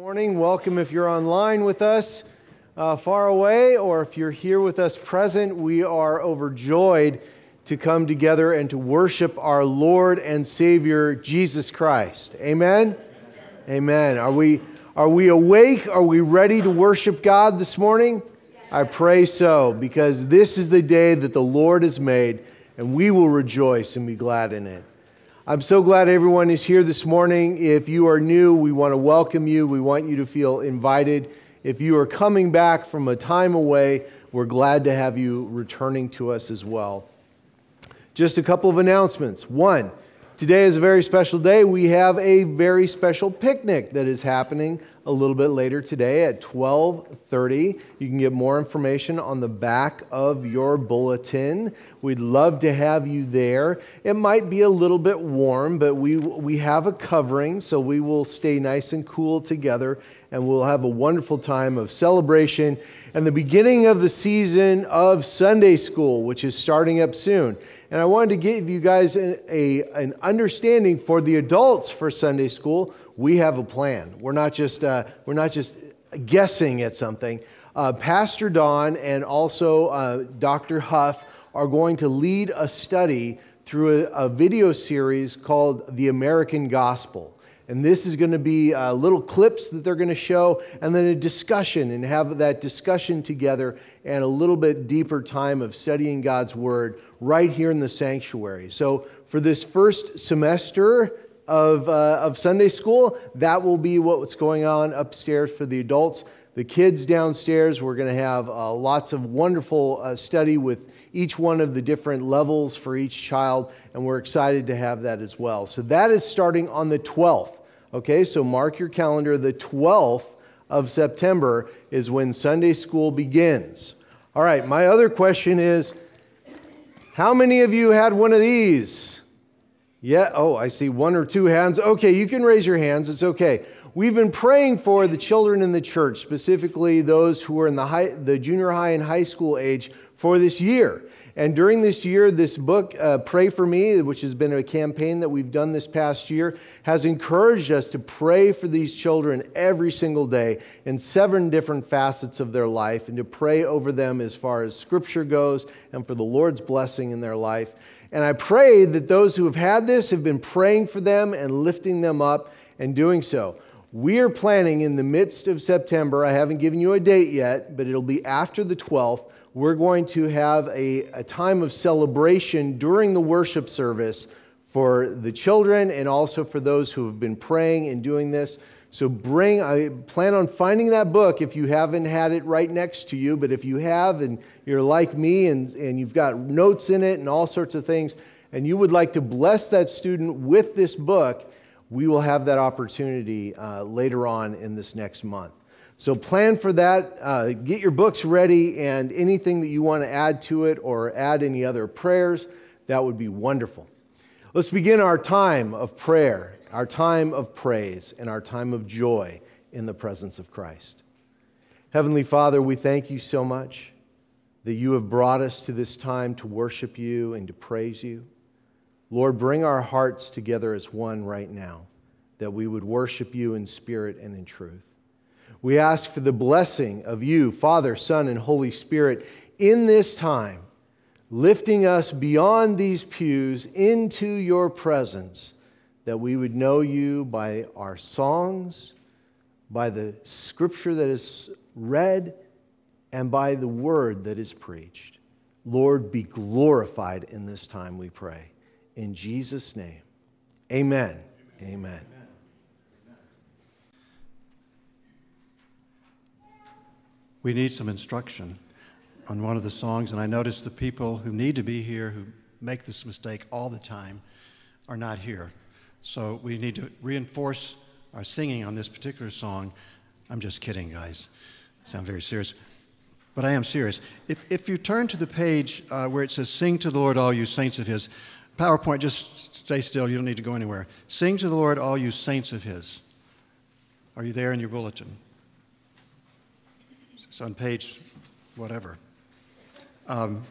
morning. Welcome if you're online with us uh, far away, or if you're here with us present. We are overjoyed to come together and to worship our Lord and Savior Jesus Christ. Amen. Amen. Are we are we awake? Are we ready to worship God this morning? I pray so, because this is the day that the Lord has made, and we will rejoice and be glad in it. I'm so glad everyone is here this morning. If you are new, we want to welcome you. We want you to feel invited. If you are coming back from a time away, we're glad to have you returning to us as well. Just a couple of announcements. One, today is a very special day. We have a very special picnic that is happening a little bit later today at 12:30. You can get more information on the back of your bulletin. We'd love to have you there. It might be a little bit warm, but we we have a covering, so we will stay nice and cool together and we'll have a wonderful time of celebration and the beginning of the season of Sunday school, which is starting up soon. And I wanted to give you guys a, a, an understanding for the adults for Sunday school we have a plan. We're not just, uh, we're not just guessing at something. Uh, Pastor Don and also uh, Dr. Huff are going to lead a study through a, a, video series called The American Gospel. And this is going to be uh, little clips that they're going to show, and then a discussion, and have that discussion together, and a little bit deeper time of studying God's Word right here in the sanctuary. So, for this first semester, of, uh, of Sunday school. That will be what's going on upstairs for the adults. The kids downstairs, we're going to have uh, lots of wonderful uh, study with each one of the different levels for each child, and we're excited to have that as well. So that is starting on the 12th. Okay, so mark your calendar. The 12th of September is when Sunday school begins. All right, my other question is how many of you had one of these? Yeah, oh, I see one or two hands. Okay, you can raise your hands. It's okay. We've been praying for the children in the church, specifically those who are in the, high, the junior high and high school age, for this year. And during this year, this book, uh, Pray for Me, which has been a campaign that we've done this past year, has encouraged us to pray for these children every single day in seven different facets of their life and to pray over them as far as Scripture goes and for the Lord's blessing in their life. And I pray that those who have had this have been praying for them and lifting them up and doing so. We are planning in the midst of September, I haven't given you a date yet, but it'll be after the 12th. We're going to have a, a time of celebration during the worship service for the children and also for those who have been praying and doing this. So bring, I plan on finding that book if you haven't had it right next to you, but if you have and you're like me and, and you've got notes in it and all sorts of things, and you would like to bless that student with this book, we will have that opportunity uh, later on in this next month. So plan for that. Uh, get your books ready and anything that you want to add to it or add any other prayers, that would be wonderful. Let's begin our time of prayer our time of praise and our time of joy in the presence of Christ. Heavenly Father, we thank you so much that you have brought us to this time to worship you and to praise you. Lord, bring our hearts together as one right now, that we would worship you in spirit and in truth. We ask for the blessing of you, Father, Son, and Holy Spirit, in this time, lifting us beyond these pews into your presence that we would know you by our songs, by the scripture that is read, and by the word that is preached. Lord, be glorified in this time, we pray. In Jesus' name, amen. Amen. amen. We need some instruction on one of the songs, and I notice the people who need to be here, who make this mistake all the time, are not here. So we need to reinforce our singing on this particular song. I'm just kidding, guys. I sound very serious. But I am serious. If, if you turn to the page uh, where it says, Sing to the Lord, all you saints of His, PowerPoint, just stay still. You don't need to go anywhere. Sing to the Lord, all you saints of His. Are you there in your bulletin? It's on page whatever. Um,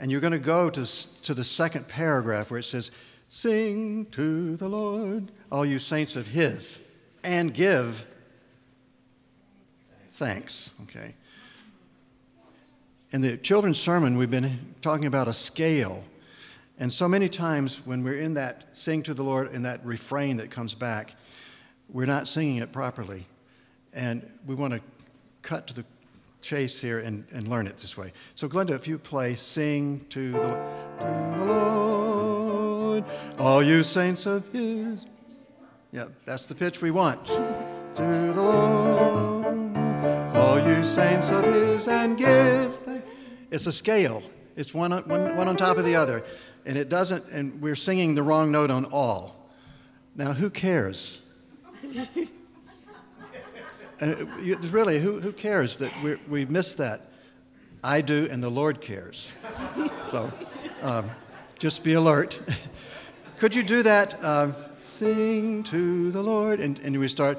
and you're going to go to, to the second paragraph where it says, Sing to the Lord, all you saints of His, and give thanks, okay? In the children's sermon, we've been talking about a scale. And so many times when we're in that sing to the Lord in that refrain that comes back, we're not singing it properly. And we want to cut to the chase here and, and learn it this way. So, Glenda, if you play Sing to the, to the Lord, all you saints of His. Yeah, that's the pitch we want. to the Lord, all you saints of His, and give. It's a scale, it's one, one, one on top of the other. And it doesn't, and we're singing the wrong note on all. Now, who cares? and really, who, who cares that we, we missed that? I do, and the Lord cares. so um, just be alert. Could you do that? Uh, sing to the Lord. And, and we start,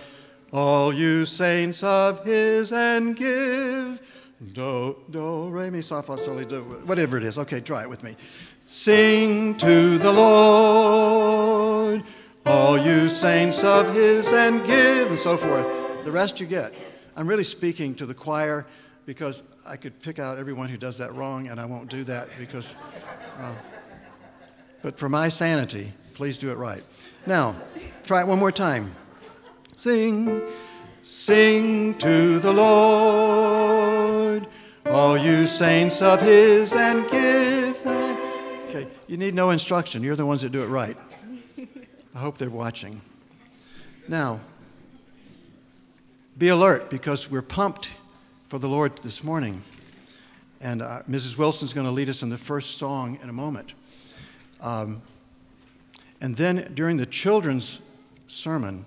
All you saints of His, and give. Do, do, re, mi, sa, fa, sol, do, whatever it is. Okay, try it with me. Sing to the Lord, all you saints of His, and give, and so forth. The rest you get. I'm really speaking to the choir because I could pick out everyone who does that wrong, and I won't do that because. Uh, but for my sanity, please do it right. Now, try it one more time. Sing, sing to the Lord, all you saints of His, and give. thanks. Okay, you need no instruction. You're the ones that do it right. I hope they're watching. Now, be alert because we're pumped for the Lord this morning. And uh, Mrs. Wilson's going to lead us in the first song in a moment. Um, and then during the children's sermon,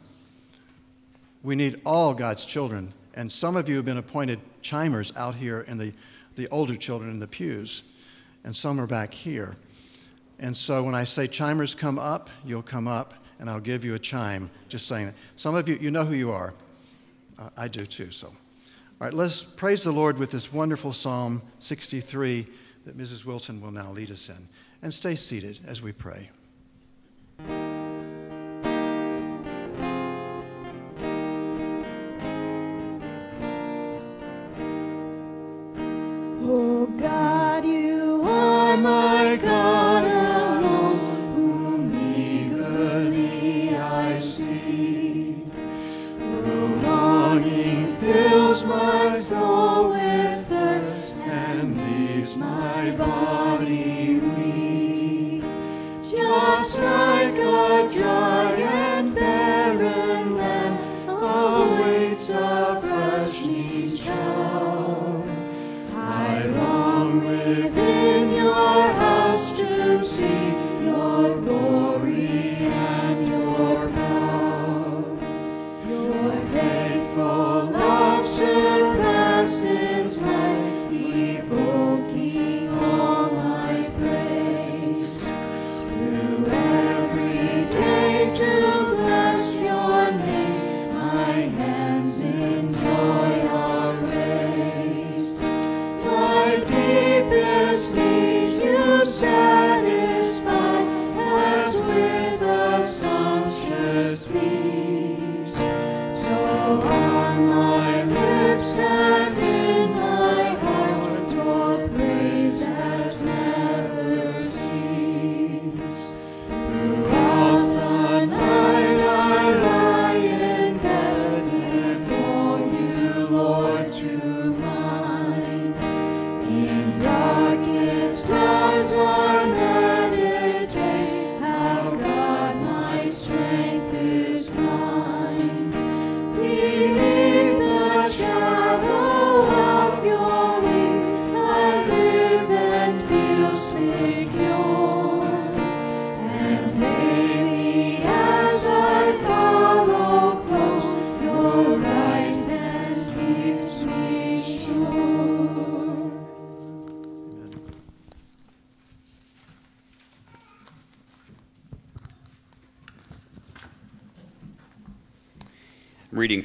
we need all God's children. And some of you have been appointed chimers out here in the, the older children in the pews, and some are back here. And so when I say chimers come up, you'll come up, and I'll give you a chime, just saying that. Some of you, you know who you are. Uh, I do too, so. All right, let's praise the Lord with this wonderful Psalm 63 that Mrs. Wilson will now lead us in. And stay seated as we pray. To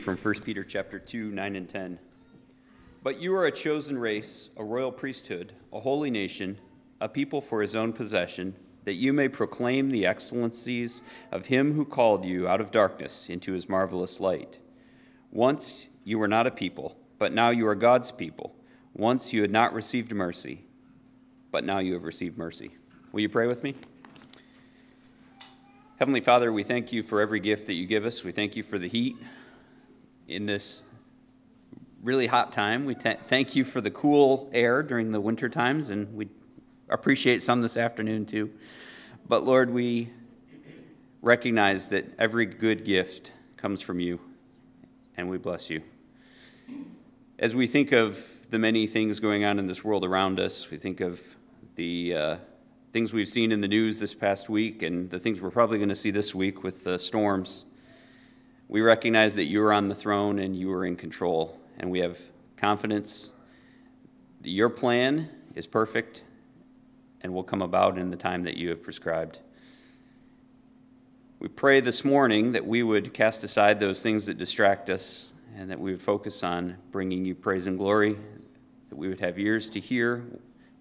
from 1 Peter chapter 2, 9 and 10. But you are a chosen race, a royal priesthood, a holy nation, a people for his own possession, that you may proclaim the excellencies of him who called you out of darkness into his marvelous light. Once you were not a people, but now you are God's people. Once you had not received mercy, but now you have received mercy. Will you pray with me? Heavenly Father, we thank you for every gift that you give us. We thank you for the heat in this really hot time. We t- thank you for the cool air during the winter times, and we appreciate some this afternoon too. But Lord, we recognize that every good gift comes from you, and we bless you. As we think of the many things going on in this world around us, we think of the uh, things we've seen in the news this past week and the things we're probably going to see this week with the storms. We recognize that you are on the throne and you are in control, and we have confidence that your plan is perfect and will come about in the time that you have prescribed. We pray this morning that we would cast aside those things that distract us and that we would focus on bringing you praise and glory, that we would have ears to hear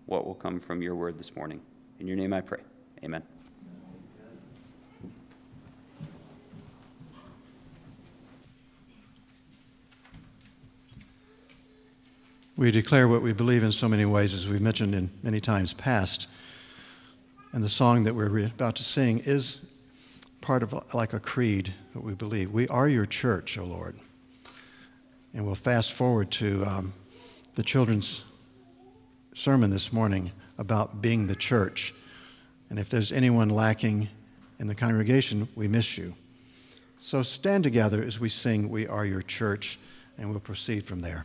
what will come from your word this morning. In your name I pray. Amen. We declare what we believe in so many ways, as we've mentioned in many times past. And the song that we're about to sing is part of like a creed that we believe. We are your church, O Lord. And we'll fast forward to um, the children's sermon this morning about being the church. And if there's anyone lacking in the congregation, we miss you. So stand together as we sing, We Are Your Church, and we'll proceed from there.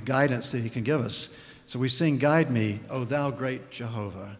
guidance that He can give us. So we sing, Guide me, O thou great Jehovah.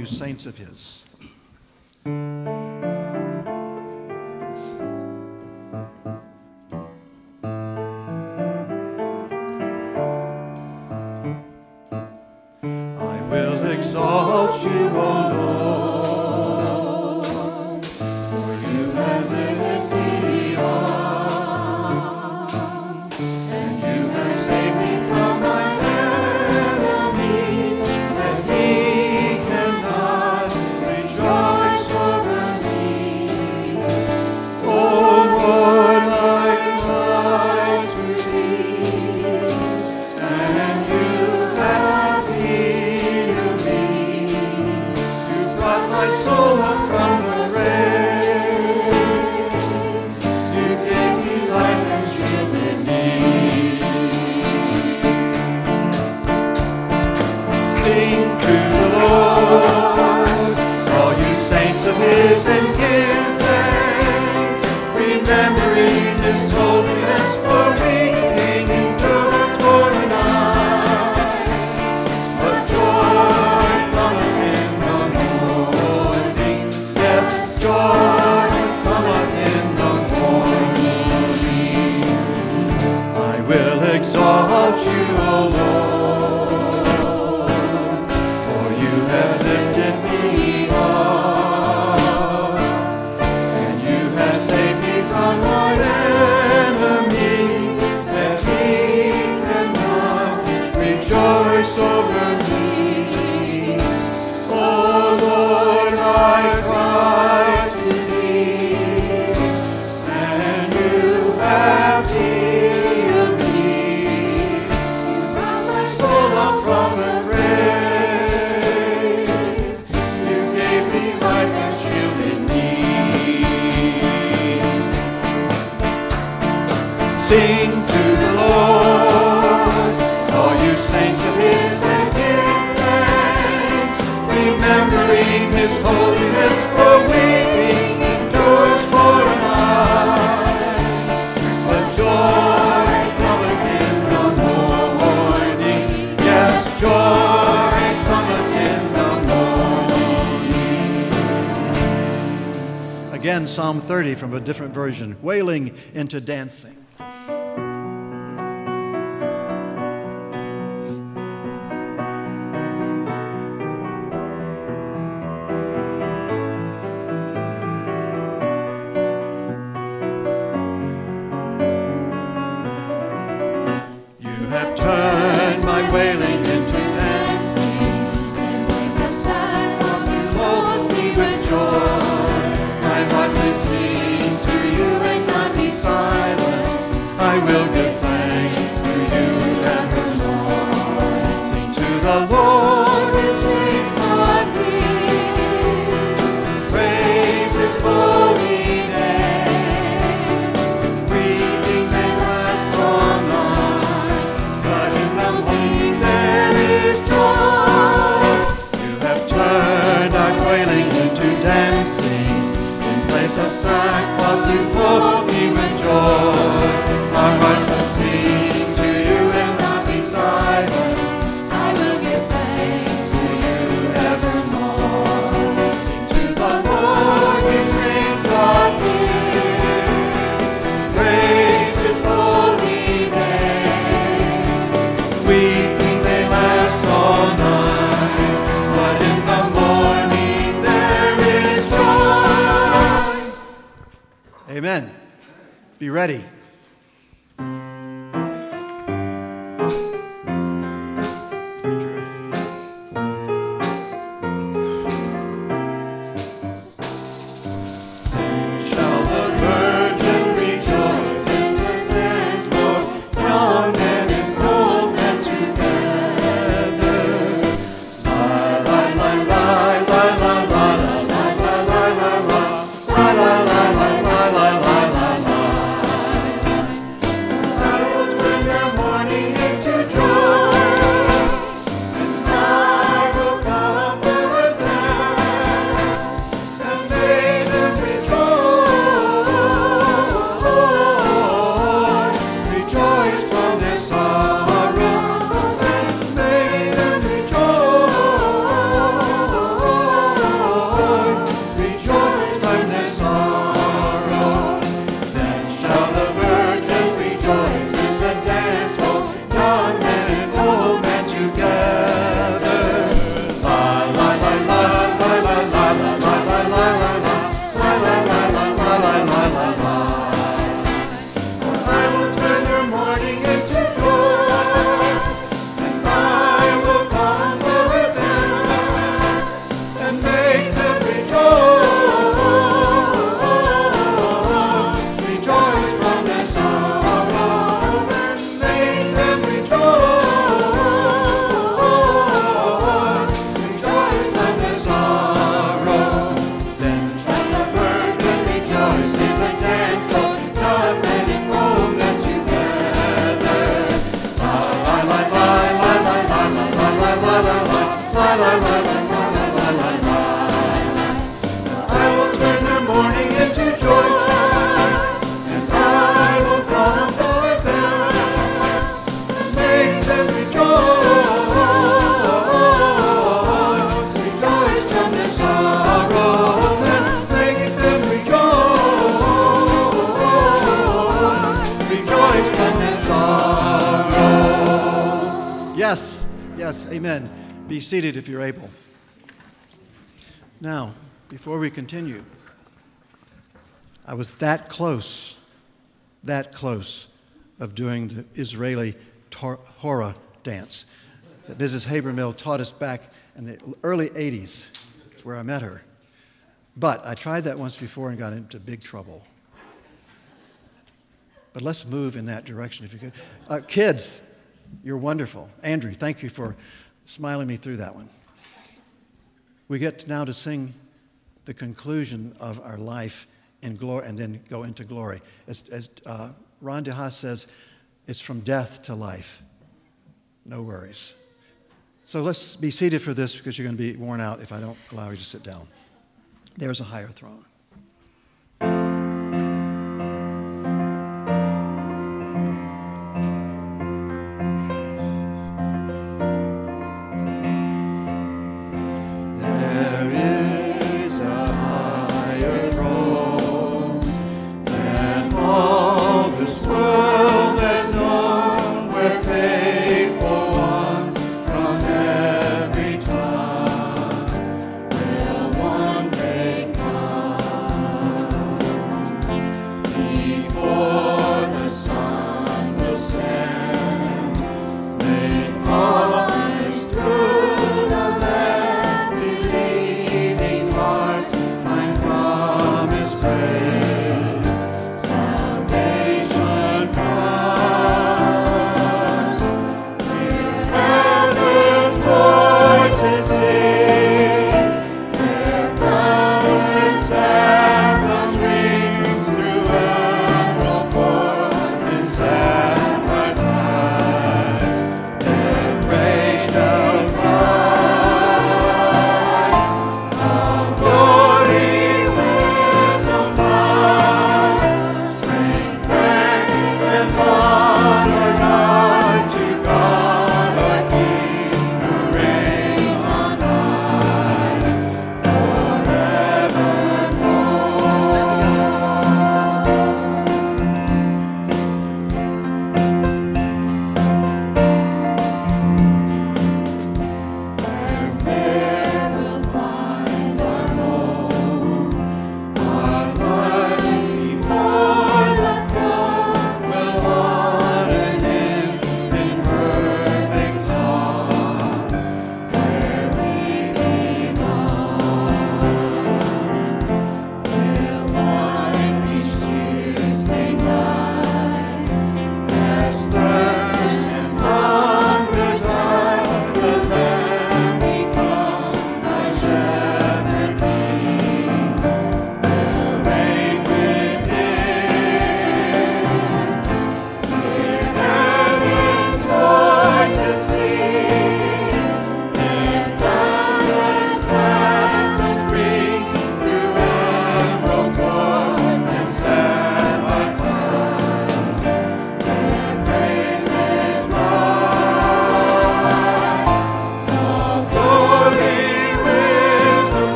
you saints of his. 30 from a different version wailing into dancing. Seated if you're able. Now, before we continue, I was that close, that close of doing the Israeli tor- dance that Mrs. Habermill taught us back in the early 80s. It's where I met her. But I tried that once before and got into big trouble. But let's move in that direction if you could. Uh, kids, you're wonderful. Andrew, thank you for smiling me through that one. We get now to sing the conclusion of our life in glory and then go into glory. As, as uh, Ron DeHaas says, it's from death to life. No worries. So let's be seated for this because you're going to be worn out if I don't allow you to sit down. There's a higher throne.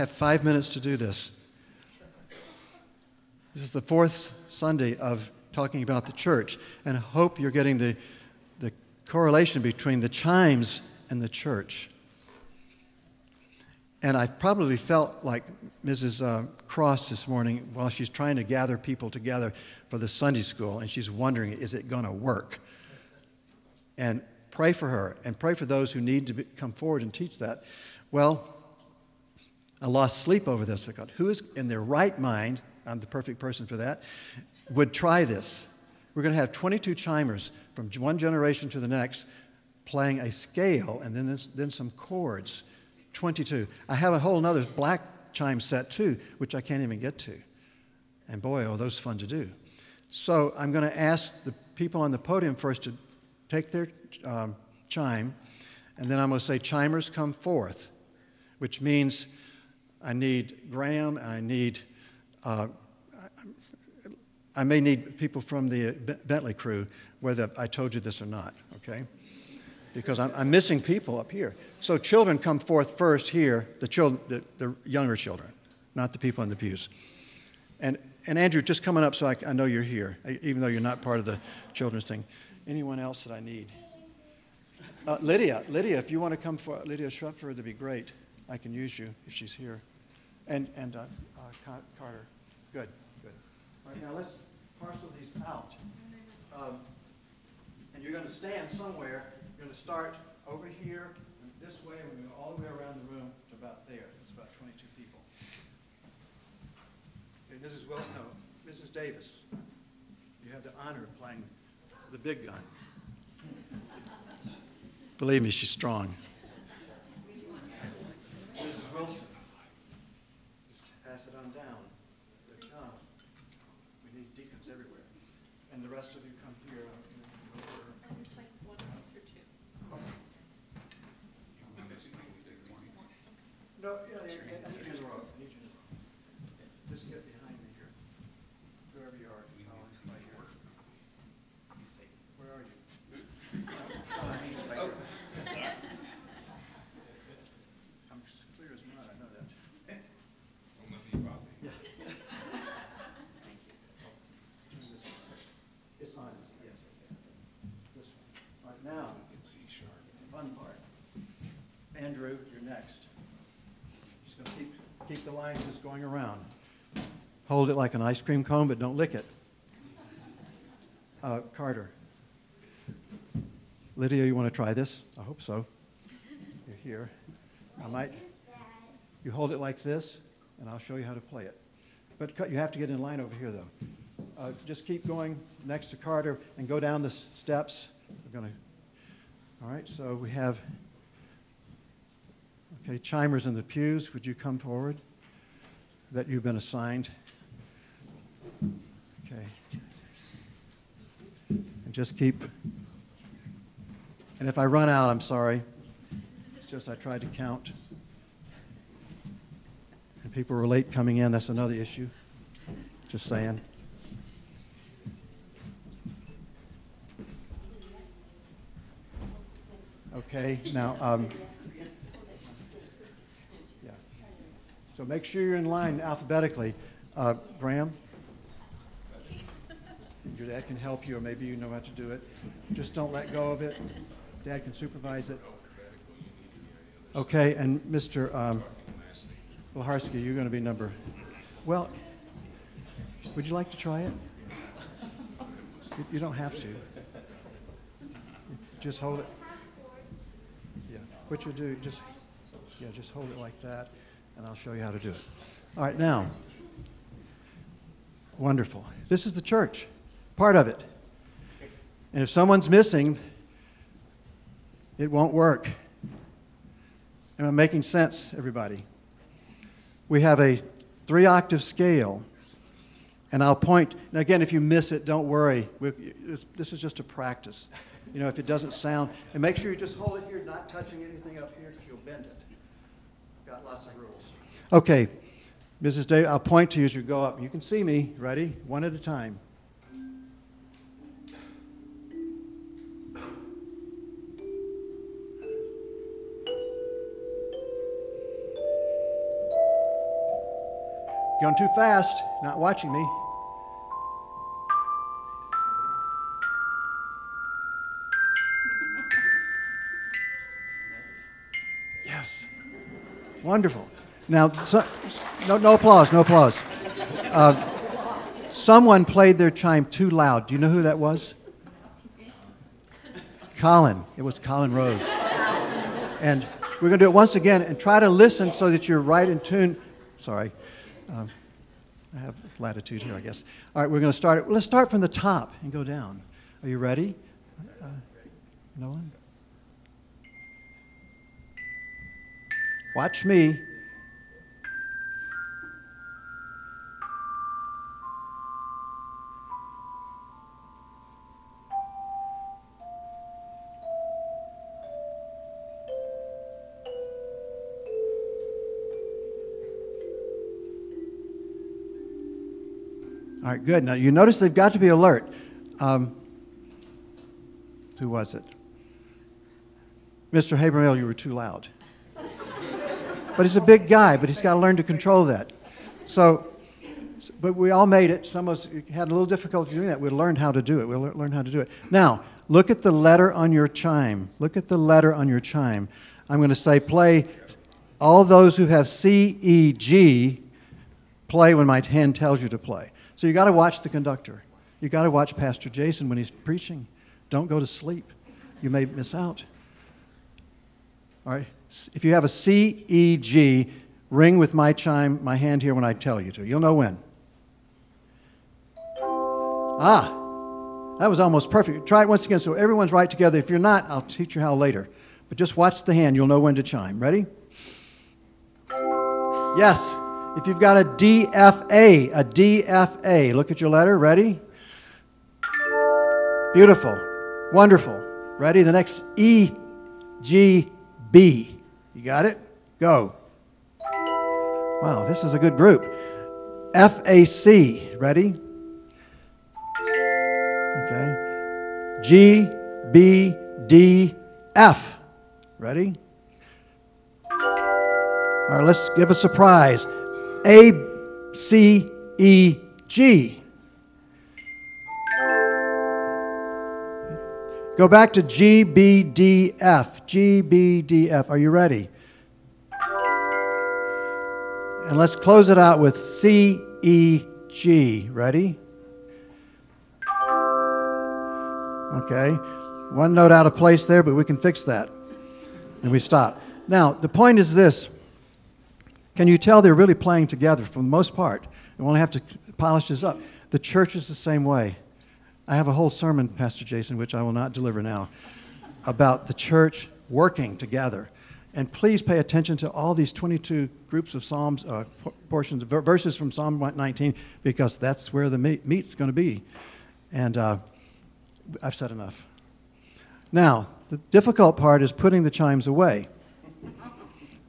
Have five minutes to do this. This is the fourth Sunday of talking about the church, and I hope you're getting the, the correlation between the chimes and the church. And I probably felt like Mrs. Uh, Cross this morning while she's trying to gather people together for the Sunday school, and she's wondering, is it going to work? And pray for her, and pray for those who need to be, come forward and teach that. Well, I lost sleep over this. I thought, who is in their right mind? I'm the perfect person for that. Would try this. We're going to have 22 chimers from one generation to the next playing a scale and then, then some chords. 22. I have a whole other black chime set too, which I can't even get to. And boy, oh, those fun to do. So I'm going to ask the people on the podium first to take their um, chime, and then I'm going to say, Chimers, come forth, which means I need Graham and I need, uh, I may need people from the Bentley crew, whether I told you this or not, okay? Because I'm, I'm missing people up here. So children come forth first here, the, children, the, the younger children, not the people in the pews. And, and Andrew, just coming up so I, I know you're here, even though you're not part of the children's thing. Anyone else that I need? Uh, Lydia, Lydia, if you want to come for Lydia Schroepfer, that'd be great. I can use you if she's here. And, and uh, uh, Carter. Good, good. All right, now let's parcel these out. Um, and you're going to stand somewhere. You're going to start over here, this way, and we go all the way around the room to about there. It's about 22 people. Okay, Mrs. Wilson, no, Mrs. Davis. You have the honor of playing the big gun. Believe me, she's strong. Wilson. Just pass it on down. They come. We need deacons everywhere. And the rest of you come here. No, yeah, I need you in the row. I need you in the row. Just get behind me here. Wherever you are. Oh, right here. Where are you? Oh, I need you right here. I'm as clear as mud, I know that. Yeah. It's on, yes. This one. All right, now, fun part. Andrew, you're next. Just gonna keep, keep the line just going around. Hold it like an ice cream cone, but don't lick it. Uh, Carter. Lydia, you want to try this? I hope so. You're here. I might. You hold it like this, and I'll show you how to play it. But you have to get in line over here, though. Uh, just keep going next to Carter and go down the steps. We're going to. All right, so we have. Okay, chimers in the pews, would you come forward? That you've been assigned. Okay. And just keep. And if I run out, I'm sorry. It's just I tried to count. And people were late coming in, that's another issue. Just saying. Okay, now, um, yeah. So make sure you're in line alphabetically. Uh, Graham? Your dad can help you, or maybe you know how to do it. Just don't let go of it. Dad can supervise it. Okay, and Mr. Um, you're going to be number. Well, would you like to try it? You don't have to. Just hold it. What you do, just yeah, just hold it like that, and I'll show you how to do it. All right, now. Wonderful. This is the church, part of it. And if someone's missing, it won't work. Am I making sense, everybody? We have a three octave scale, and I'll point. And again, if you miss it, don't worry. This is just a practice you know, if it doesn't sound. And make sure you just hold it here, not touching anything up here because you'll bend it. Got lots of rules. Okay, Mrs. Dave, I'll point to you as you go up. You can see me. Ready? One at a time. Going too fast, not watching me. Wonderful. Now, so, no, no applause, no applause. Uh, someone played their chime too loud. Do you know who that was? Colin. It was Colin Rose. And we're going to do it once again and try to listen so that you're right in tune. Sorry. Um, I have latitude here, I guess. All right, we're going to start. Let's start from the top and go down. Are you ready? Uh, Nolan? Watch me. All right, good. Now you notice they've got to be alert. Um, who was it? Mr. Habermill, you were too loud. But he's a big guy, but he's got to learn to control that. So, but we all made it. Some of us had a little difficulty doing that. We learned how to do it. We learned how to do it. Now, look at the letter on your chime. Look at the letter on your chime. I'm going to say play all those who have C, E, G, play when my hand tells you to play. So you got to watch the conductor. You got to watch Pastor Jason when he's preaching. Don't go to sleep. You may miss out. All right. If you have a C, E, G, ring with my chime, my hand here when I tell you to. You'll know when. Ah, that was almost perfect. Try it once again so everyone's right together. If you're not, I'll teach you how later. But just watch the hand. You'll know when to chime. Ready? Yes. If you've got a DFA, a DFA, look at your letter. Ready? Beautiful. Wonderful. Ready? The next E, G, B. You got it? Go. Wow, this is a good group. FAC. Ready? Okay. G, B, D, F. Ready? All right, let's give a surprise. A, C, E, G. Go back to G, B, D, F. G, B, D, F. Are you ready? And let's close it out with C, E, G. Ready? Okay. One note out of place there, but we can fix that. And we stop. Now, the point is this. Can you tell they're really playing together for the most part? We only have to polish this up. The church is the same way. I have a whole sermon, Pastor Jason, which I will not deliver now, about the church working together. And please pay attention to all these 22 groups of Psalms, uh, portions, verses from Psalm 19, because that's where the meat's going to be. And uh, I've said enough. Now, the difficult part is putting the chimes away.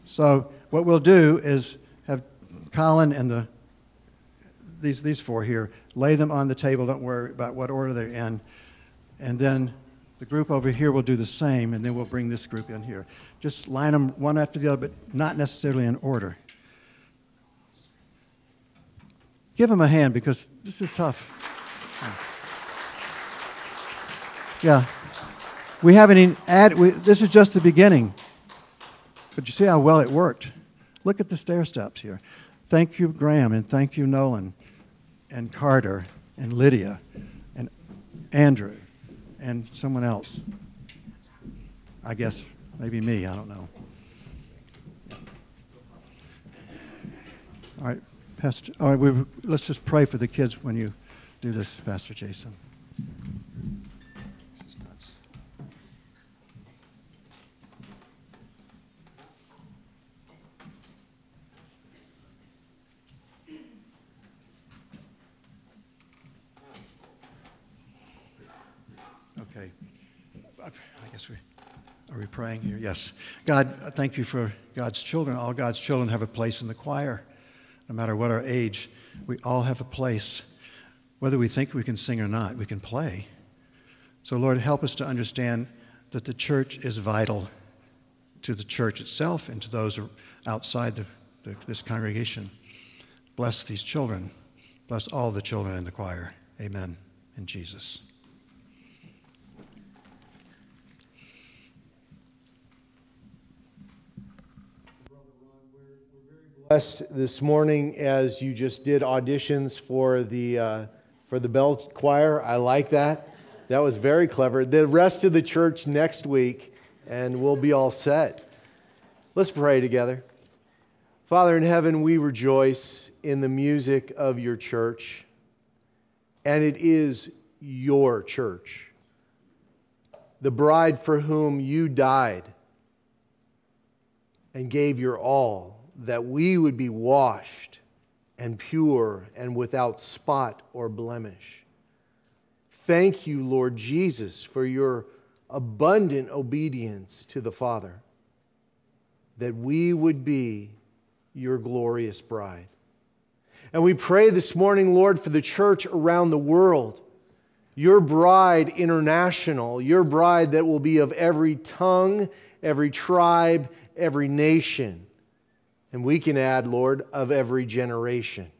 So, what we'll do is have Colin and the these, these four here, lay them on the table. Don't worry about what order they're in. And then the group over here will do the same, and then we'll bring this group in here. Just line them one after the other, but not necessarily in order. Give them a hand because this is tough. Yeah. We haven't even added, we, this is just the beginning. But you see how well it worked. Look at the stair steps here. Thank you, Graham, and thank you, Nolan, and Carter, and Lydia, and Andrew, and someone else. I guess maybe me, I don't know. All right, Pastor. All right, we, let's just pray for the kids when you do this, Pastor Jason. Okay. I guess we Yes. God, thank you for God's children. All God's children have a place in the choir. No matter what our age, we all have a place. Whether we think we can sing or not, we can play. So, Lord, help us to understand that the church is vital to the church itself and to those outside the, the, this congregation. Bless these children. Bless all the children in the choir. Amen. In Jesus. Blessed this morning as you just did auditions for the uh, for the bell choir. I like that. That was very clever. The rest of the church next week, and we'll be all set. Let's pray together. Father in heaven, we rejoice in the music of your church, and it is your church, the bride for whom you died and gave your all that we would be washed and pure and without spot or blemish. Thank you, Lord Jesus, for your abundant obedience to the Father, that we would be your glorious bride. And we pray this morning, Lord, for the church around the world, your bride international, your bride that will be of every tongue, every tribe, every nation. And we can add, Lord, of every generation.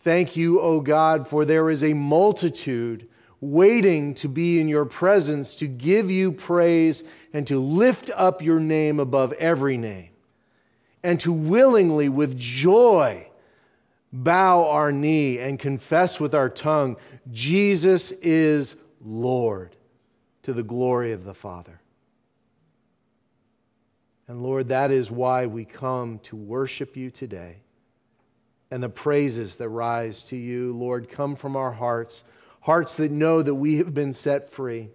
Thank you, O God, for there is a multitude waiting to be in your presence to give you praise and to lift up your name above every name and to willingly, with joy, bow our knee and confess with our tongue, Jesus is Lord, to the glory of the Father. And Lord, that is why we come to worship you today. And the praises that rise to you, Lord, come from our hearts, hearts that know that we have been set free,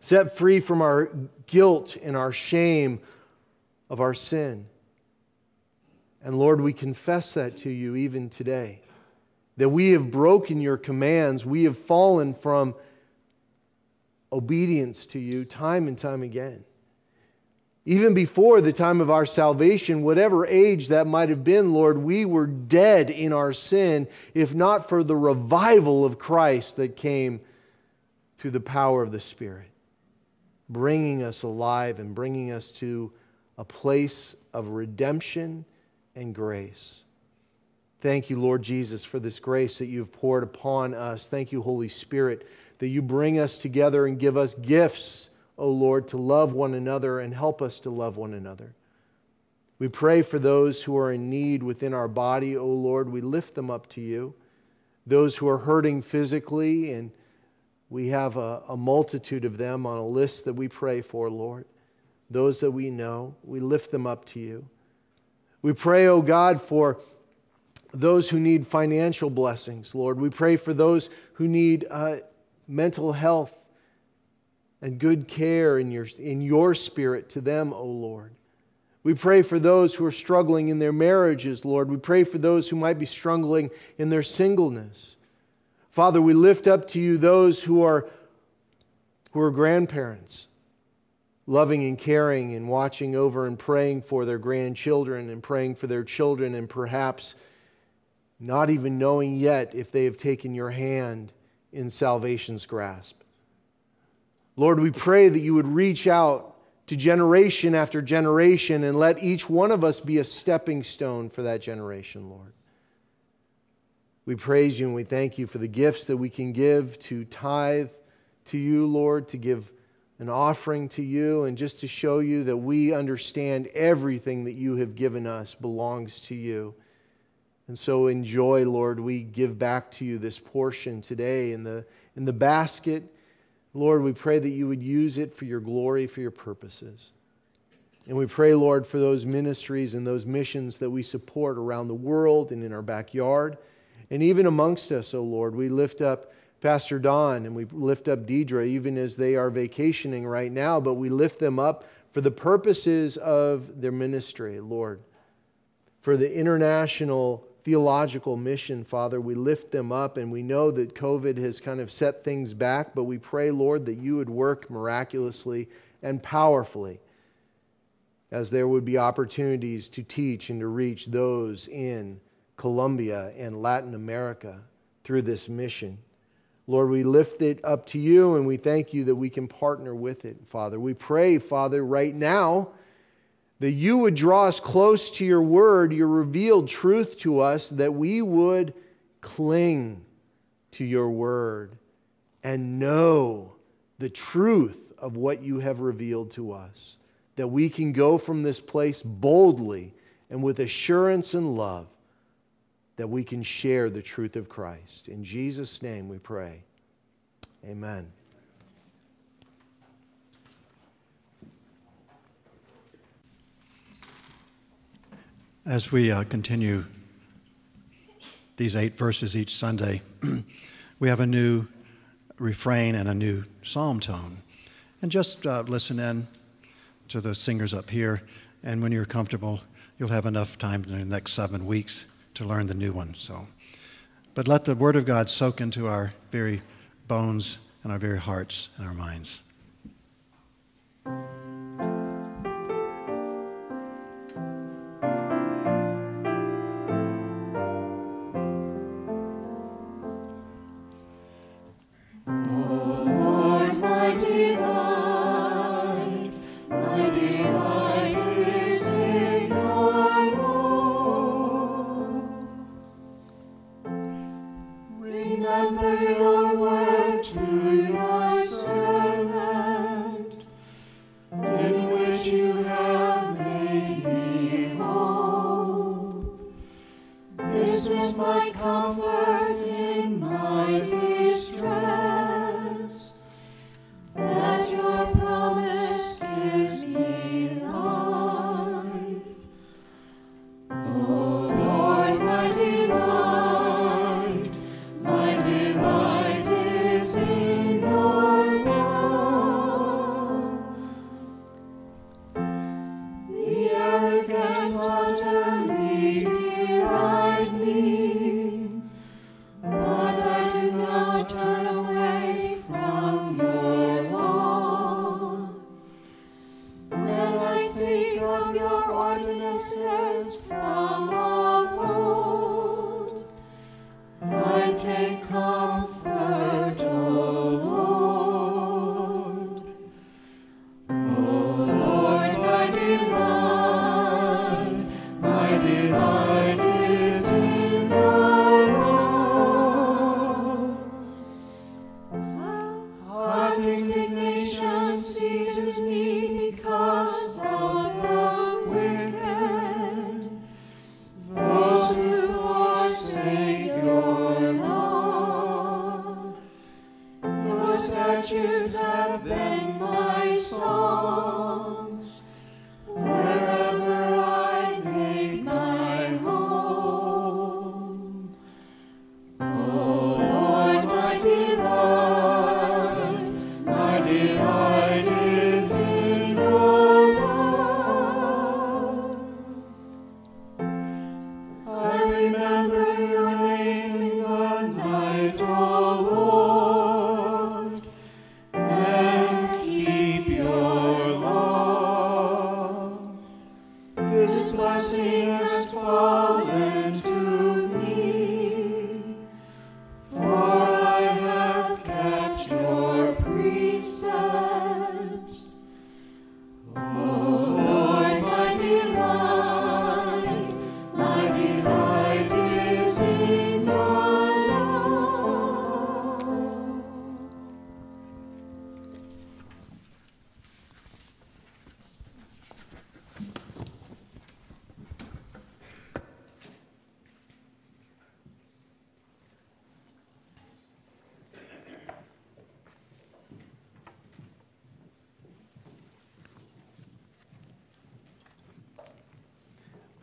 set free from our guilt and our shame of our sin. And Lord, we confess that to you even today. That we have broken your commands, we have fallen from obedience to you time and time again. Even before the time of our salvation, whatever age that might have been, Lord, we were dead in our sin, if not for the revival of Christ that came through the power of the Spirit, bringing us alive and bringing us to a place of redemption and grace. Thank you, Lord Jesus, for this grace that you've poured upon us. Thank you, Holy Spirit, that you bring us together and give us gifts O Lord, to love one another and help us to love one another. We pray for those who are in need within our body, O Lord. We lift them up to you. Those who are hurting physically, and we have a, a multitude of them on a list that we pray for, Lord. Those that we know, we lift them up to you. We pray, O God, for those who need financial blessings, Lord. We pray for those who need uh, mental health and good care in your, in your spirit to them, O Lord. We pray for those who are struggling in their marriages, Lord. We pray for those who might be struggling in their singleness. Father, we lift up to you those who are, who are grandparents, loving and caring and watching over and praying for their grandchildren and praying for their children, and perhaps not even knowing yet if they have taken your hand in salvation's grasp. Lord, we pray that you would reach out to generation after generation and let each one of us be a stepping stone for that generation, Lord. We praise you and we thank you for the gifts that we can give to tithe to you, Lord, to give an offering to you, and just to show you that we understand everything that you have given us belongs to you. And so enjoy, Lord, we give back to you this portion today in the, in the basket Lord, we pray that you would use it for your glory, for your purposes. And we pray, Lord, for those ministries and those missions that we support around the world and in our backyard and even amongst us, O oh Lord. We lift up Pastor Don and we lift up Deidre even as they are vacationing right now, but we lift them up for the purposes of their ministry, Lord, for the international theological mission, Father. We lift them up, and we know that COVID has kind of set things back, but we pray, Lord, that you would work miraculously and powerfully as there would be opportunities to teach and to reach those in Colombia and Latin America through this mission. Lord, we lift it up to you and we thank you that we can partner with it, Father. We pray, Father, right now that you would draw us close to your word, your revealed truth to us, that we would cling to your word and know the truth of what you have revealed to us, that we can go from this place boldly and with assurance and love, that we can share the truth of Christ. In Jesus' name we pray. Amen. As we uh, continue these eight verses each Sunday, we have a new refrain and a new psalm tone. And just uh, listen in to the singers up here, and when you're comfortable, you'll have enough time in the next seven weeks to learn the new one. So, but let the Word of God soak into our very bones and our very hearts and our minds.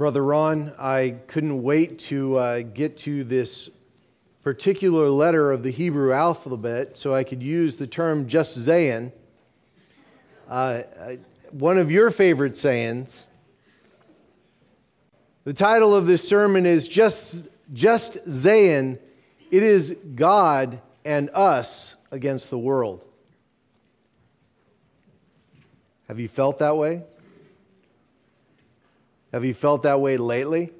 Brother Ron, I couldn't wait to uh, get to this particular letter of the Hebrew alphabet so I could use the term just Zayin. Uh, uh, one of your favorite sayings. The title of this sermon is Just, just Zayin. It is God and us against the world. Have you felt that way? Have you felt that way lately?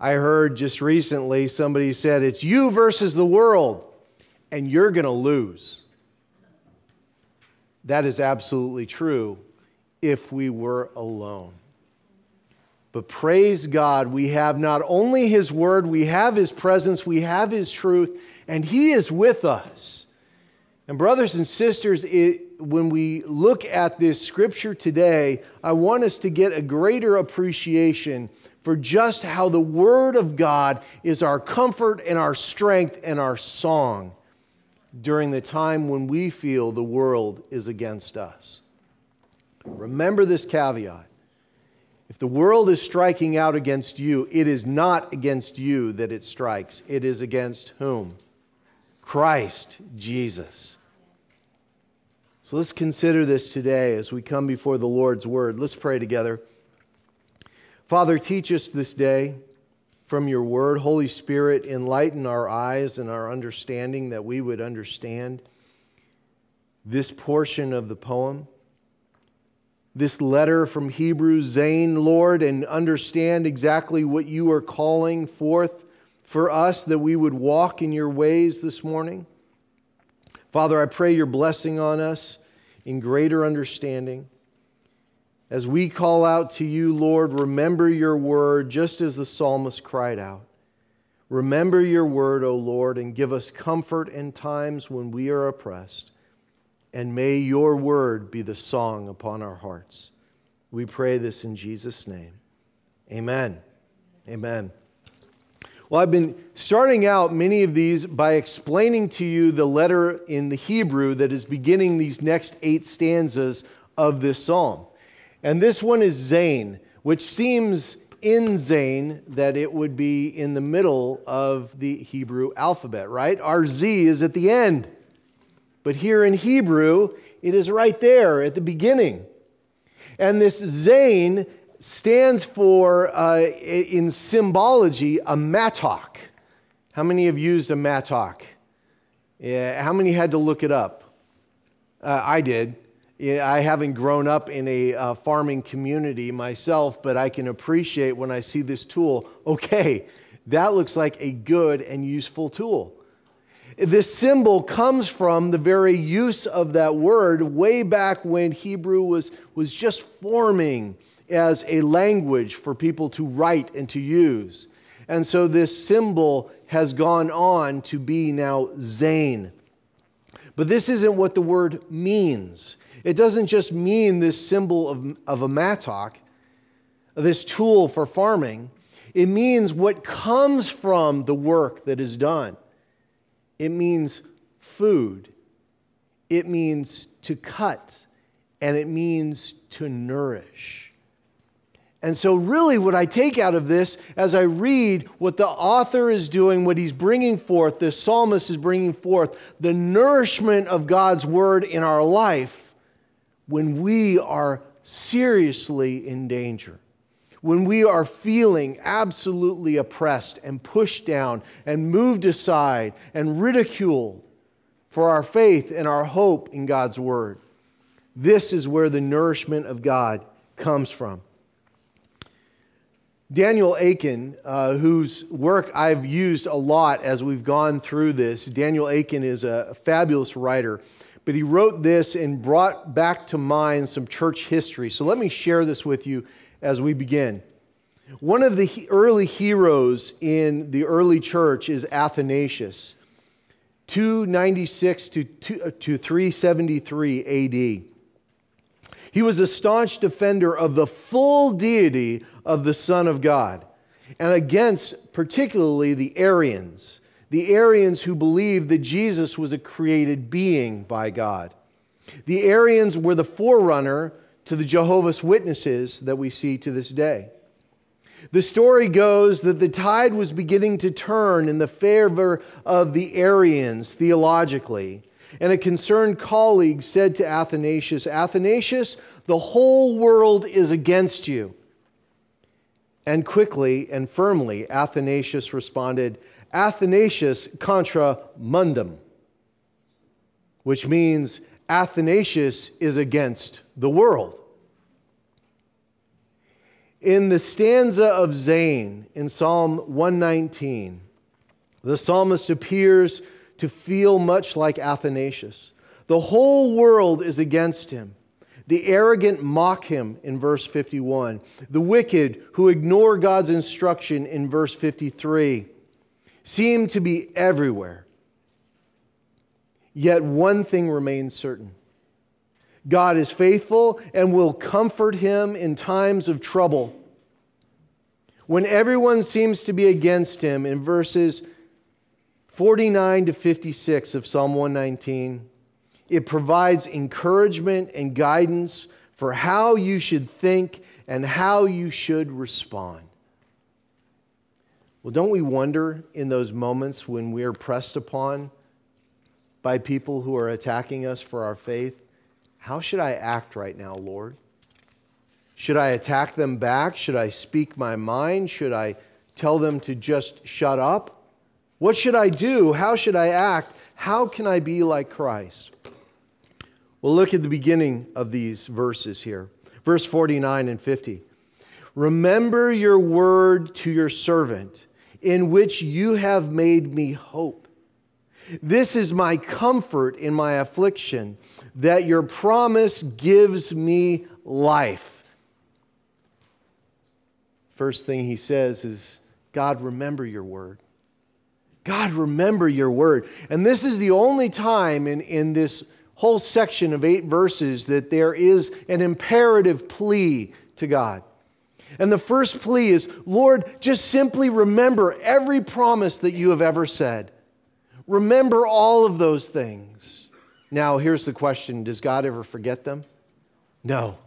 I heard just recently somebody said, It's you versus the world, and you're going to lose. That is absolutely true. if we were alone. But praise God, we have not only His Word, we have His presence, we have His truth, and He is with us. And, brothers and sisters, it, when we look at this scripture today, I want us to get a greater appreciation for just how the Word of God is our comfort and our strength and our song during the time when we feel the world is against us. Remember this caveat. If the world is striking out against you, it is not against you that it strikes. It is against whom? Christ Jesus. So let's consider this today as we come before the Lord's word. Let's pray together. Father, teach us this day from your word. Holy Spirit, enlighten our eyes and our understanding that we would understand this portion of the poem this letter from Hebrews, Zayin, Lord, and understand exactly what you are calling forth for us that we would walk in your ways this morning. Father, I pray your blessing on us in greater understanding. As we call out to you, Lord, remember your word just as the psalmist cried out. Remember your word, O Lord, and give us comfort in times when we are oppressed and may your word be the song upon our hearts. We pray this in Jesus' name. Amen. Amen. Well, I've been starting out many of these by explaining to you the letter in the Hebrew that is beginning these next eight stanzas of this psalm. And this one is Zain, which seems in Zain that it would be in the middle of the Hebrew alphabet, right? Our Z is at the end. But here in Hebrew, it is right there at the beginning. And this Zain stands for, uh, in symbology, a mattock. How many have used a mattock? Yeah, how many had to look it up? Uh, I did. Yeah, I haven't grown up in a uh, farming community myself, but I can appreciate when I see this tool. Okay, that looks like a good and useful tool. This symbol comes from the very use of that word way back when Hebrew was, was just forming as a language for people to write and to use. And so this symbol has gone on to be now Zain. But this isn't what the word means. It doesn't just mean this symbol of, of a mattock, this tool for farming. It means what comes from the work that is done. It means food. It means to cut. And it means to nourish. And so, really, what I take out of this as I read what the author is doing, what he's bringing forth, this psalmist is bringing forth, the nourishment of God's word in our life when we are seriously in danger when we are feeling absolutely oppressed and pushed down and moved aside and ridiculed for our faith and our hope in God's Word. This is where the nourishment of God comes from. Daniel Akin, uh, whose work I've used a lot as we've gone through this, Daniel Akin is a fabulous writer, but he wrote this and brought back to mind some church history. So let me share this with you as we begin. One of the early heroes in the early church is Athanasius, 296 to, uh, to 373 AD. He was a staunch defender of the full deity of the Son of God and against particularly the Arians, the Arians who believed that Jesus was a created being by God. The Arians were the forerunner to the Jehovah's Witnesses that we see to this day. The story goes that the tide was beginning to turn in the favor of the Arians theologically. And a concerned colleague said to Athanasius, Athanasius, the whole world is against you. And quickly and firmly, Athanasius responded, Athanasius contra mundum, which means Athanasius is against the world. In the stanza of Zain in Psalm 119, the psalmist appears to feel much like Athanasius. The whole world is against him. The arrogant mock him in verse 51. The wicked who ignore God's instruction in verse 53 seem to be everywhere. Yet one thing remains certain God is faithful and will comfort him in times of trouble. When everyone seems to be against him, in verses 49 to 56 of Psalm 119, it provides encouragement and guidance for how you should think and how you should respond. Well, don't we wonder in those moments when we are pressed upon by people who are attacking us for our faith? How should I act right now, Lord? Should I attack them back? Should I speak my mind? Should I tell them to just shut up? What should I do? How should I act? How can I be like Christ? Well, look at the beginning of these verses here. Verse 49 and 50. Remember your word to your servant, in which you have made me hope. This is my comfort in my affliction, that your promise gives me life. First thing he says is, God, remember your word. God, remember your word. And this is the only time in, in this whole section of eight verses that there is an imperative plea to God. And the first plea is Lord, just simply remember every promise that you have ever said. Remember all of those things. Now, here's the question Does God ever forget them? No.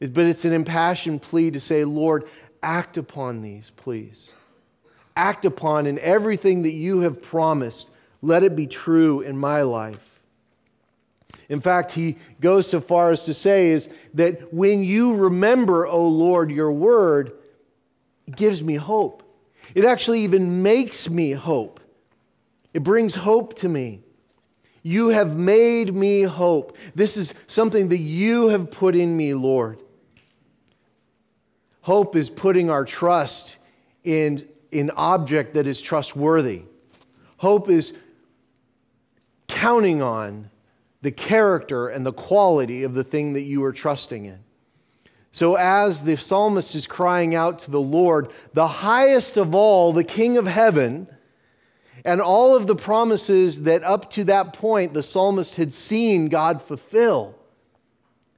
But it's an impassioned plea to say, Lord, act upon these, please. Act upon in everything that you have promised. Let it be true in my life. In fact, he goes so far as to say is that when you remember, O Lord, your word, it gives me hope. It actually even makes me hope. It brings hope to me. You have made me hope. This is something that you have put in me, Lord. Hope is putting our trust in an object that is trustworthy. Hope is counting on the character and the quality of the thing that you are trusting in. So, as the psalmist is crying out to the Lord, the highest of all, the King of heaven, and all of the promises that up to that point the psalmist had seen God fulfill,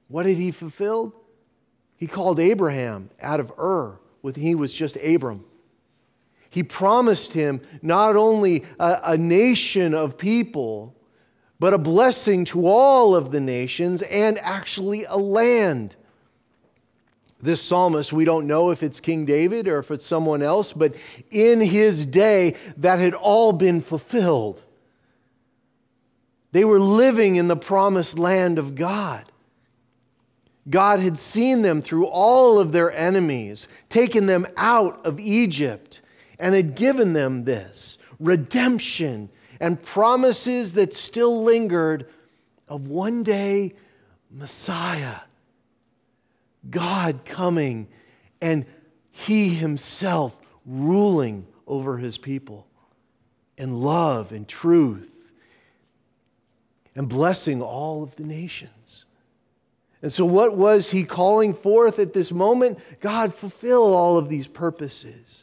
what did he fulfill? He called Abraham out of Ur when he was just Abram. He promised him not only a, a nation of people, but a blessing to all of the nations and actually a land. This psalmist, we don't know if it's King David or if it's someone else, but in his day, that had all been fulfilled. They were living in the promised land of God. God had seen them through all of their enemies, taken them out of Egypt, and had given them this redemption and promises that still lingered of one day Messiah, God coming and He Himself ruling over His people in love and truth and blessing all of the nations. And so, what was He calling forth at this moment? God, fulfill all of these purposes.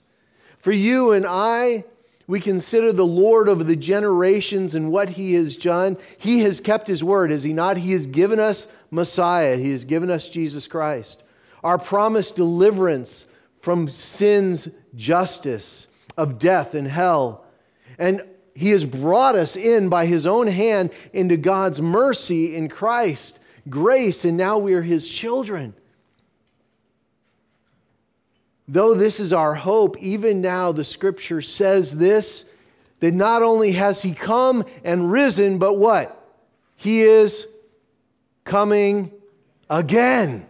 For you and I, we consider the Lord over the generations and what he has done. He has kept his word, has he not? He has given us Messiah, he has given us Jesus Christ. Our promised deliverance from sin's justice, of death and hell. And he has brought us in by his own hand into God's mercy in Christ, grace, and now we are his children. Though this is our hope, even now the scripture says this that not only has he come and risen, but what? He is coming again.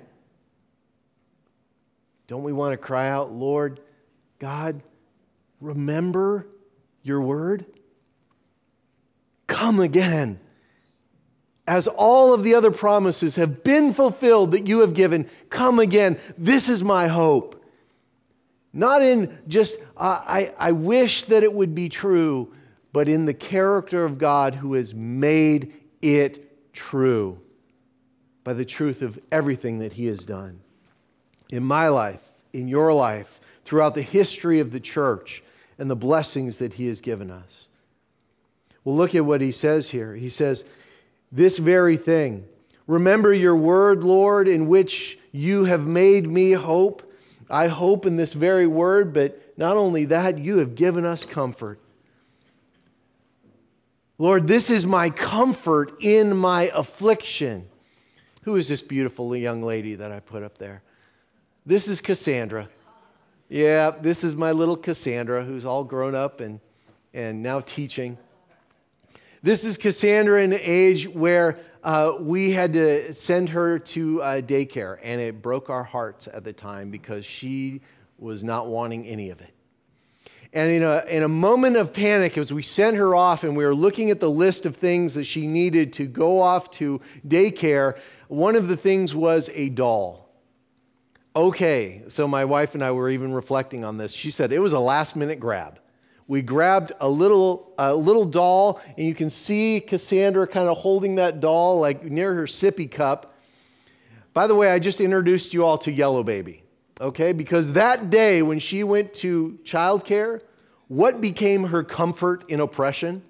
Don't we want to cry out, Lord, God, remember your word? Come again. As all of the other promises have been fulfilled that you have given, come again. This is my hope. Not in just, I, I wish that it would be true, but in the character of God who has made it true. by the truth of everything that He has done. In my life, in your life, throughout the history of the church, and the blessings that He has given us. Well, look at what He says here. He says, This very thing. Remember your word, Lord, in which you have made me hope. I hope in this very word, but not only that, you have given us comfort. Lord, this is my comfort in my affliction. Who is this beautiful young lady that I put up there? This is Cassandra. Yeah, this is my little Cassandra who's all grown up and, and now teaching. This is Cassandra in the age where uh, we had to send her to uh, daycare, and it broke our hearts at the time because she was not wanting any of it. And in a, in a moment of panic, as we sent her off and we were looking at the list of things that she needed to go off to daycare, one of the things was a doll. Okay, so my wife and I were even reflecting on this. She said it was a last minute grab. We grabbed a little, a little doll, and you can see Cassandra kind of holding that doll like near her sippy cup. By the way, I just introduced you all to Yellow Baby okay? Because that day when she went to childcare, what became her comfort in oppression?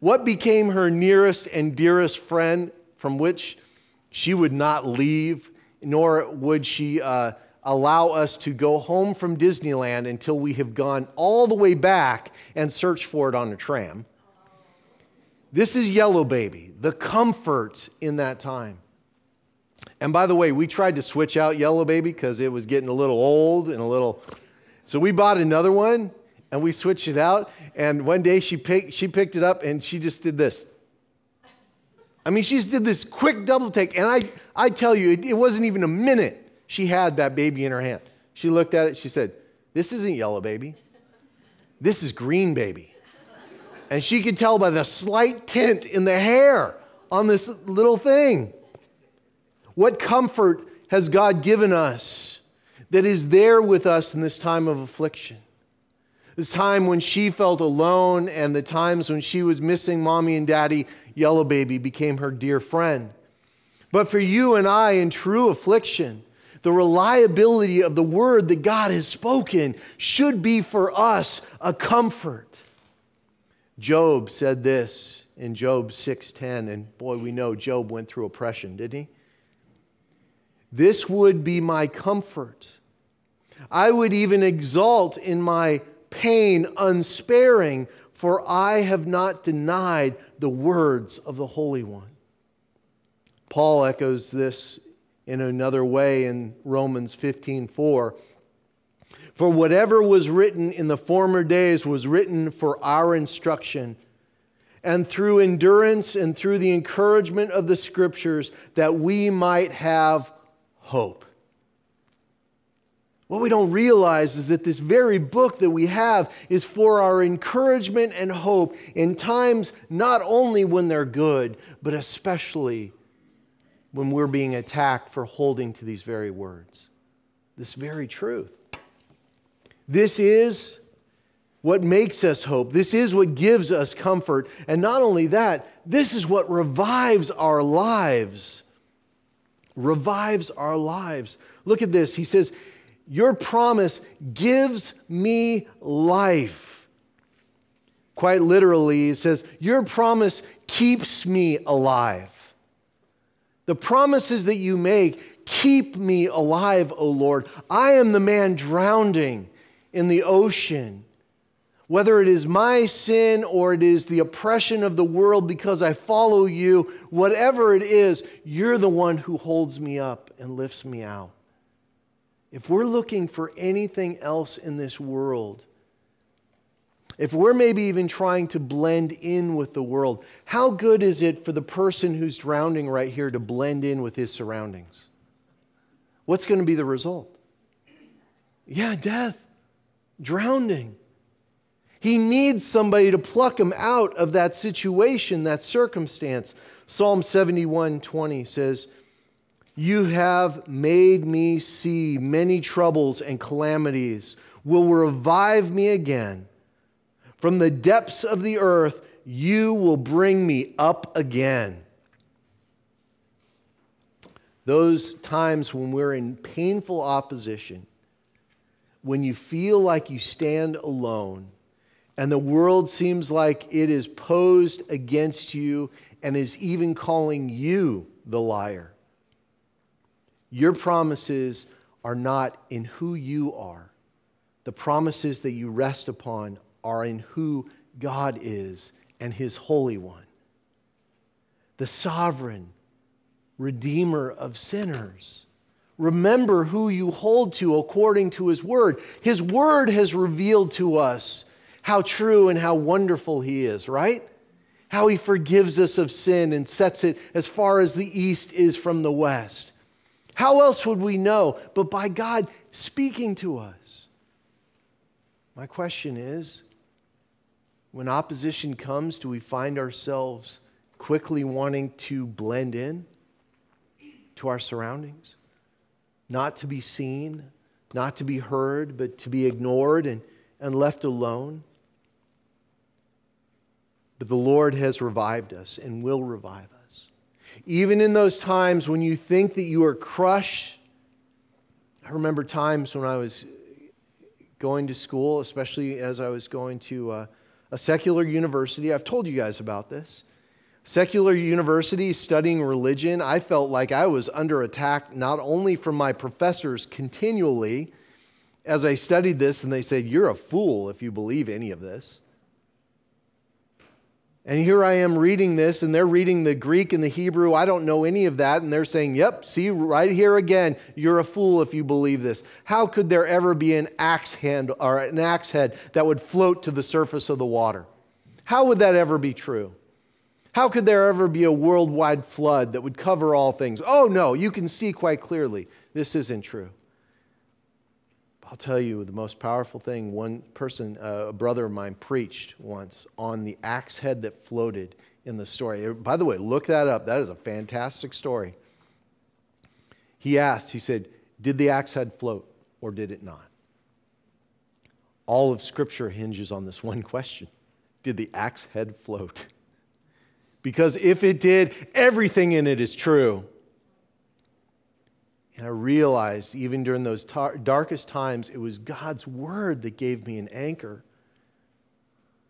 What became her nearest and dearest friend from which she would not leave, nor would she uh, allow us to go home from Disneyland until we have gone all the way back and searched for it on a tram? This is Yellow Baby, the comfort in that time. And by the way, we tried to switch out Yellow Baby because it was getting a little old and a little. So we bought another one and we switched it out. And one day she picked, she picked it up and she just did this. I mean, she just did this quick double take. And I, I tell you, it, it wasn't even a minute she had that baby in her hand. She looked at it, she said, This isn't Yellow Baby. This is Green Baby. And she could tell by the slight tint in the hair on this little thing. What comfort has God given us that is there with us in this time of affliction? This time when she felt alone and the times when she was missing mommy and daddy, Yellow Baby became her dear friend. But for you and I in true affliction, the reliability of the word that God has spoken should be for us a comfort. Job said this in Job 6:10 and boy we know Job went through oppression, didn't he? This would be my comfort. I would even exult in my pain unsparing, for I have not denied the words of the Holy One. Paul echoes this in another way in Romans 15 4. For whatever was written in the former days was written for our instruction, and through endurance and through the encouragement of the scriptures, that we might have hope. What we don't realize is that this very book that we have is for our encouragement and hope in times not only when they're good, but especially when we're being attacked for holding to these very words, this very truth. This is what makes us hope. This is what gives us comfort. And not only that, this is what revives our lives revives our lives. Look at this. He says, Your promise gives me life. Quite literally, he says, Your promise keeps me alive. The promises that you make keep me alive, O Lord. I am the man drowning in the ocean whether it is my sin or it is the oppression of the world because I follow you, whatever it is, you're the one who holds me up and lifts me out. If we're looking for anything else in this world, if we're maybe even trying to blend in with the world, how good is it for the person who's drowning right here to blend in with his surroundings? What's going to be the result? Yeah, death, drowning. He needs somebody to pluck him out of that situation, that circumstance. Psalm 71 20 says, You have made me see many troubles and calamities, will revive me again. From the depths of the earth, you will bring me up again. those times when we're in painful opposition, when you feel like you stand alone and the world seems like it is posed against you and is even calling you the liar. Your promises are not in who you are. The promises that you rest upon are in who God is and His Holy One, the sovereign Redeemer of sinners. Remember who you hold to according to His Word. His Word has revealed to us how true and how wonderful He is, right? How He forgives us of sin and sets it as far as the east is from the west. How else would we know but by God speaking to us? My question is when opposition comes, do we find ourselves quickly wanting to blend in to our surroundings? Not to be seen, not to be heard, but to be ignored and, and left alone? But the Lord has revived us and will revive us. Even in those times when you think that you are crushed, I remember times when I was going to school, especially as I was going to uh, a secular university. I've told you guys about this. Secular university, studying religion, I felt like I was under attack not only from my professors continually as I studied this, and they said, You're a fool if you believe any of this. And here I am reading this, and they're reading the Greek and the Hebrew. I don't know any of that. And they're saying, Yep, see, right here again, you're a fool if you believe this. How could there ever be an axe hand or an axe head that would float to the surface of the water? How would that ever be true? How could there ever be a worldwide flood that would cover all things? Oh, no, you can see quite clearly this isn't true. I'll tell you the most powerful thing one person, uh, a brother of mine, preached once on the axe head that floated in the story. By the way, look that up. That is a fantastic story. He asked, he said, Did the axe head float or did it not? All of Scripture hinges on this one question Did the axe head float? Because if it did, everything in it is true. And I realized, even during those tar- darkest times, it was God's word that gave me an anchor.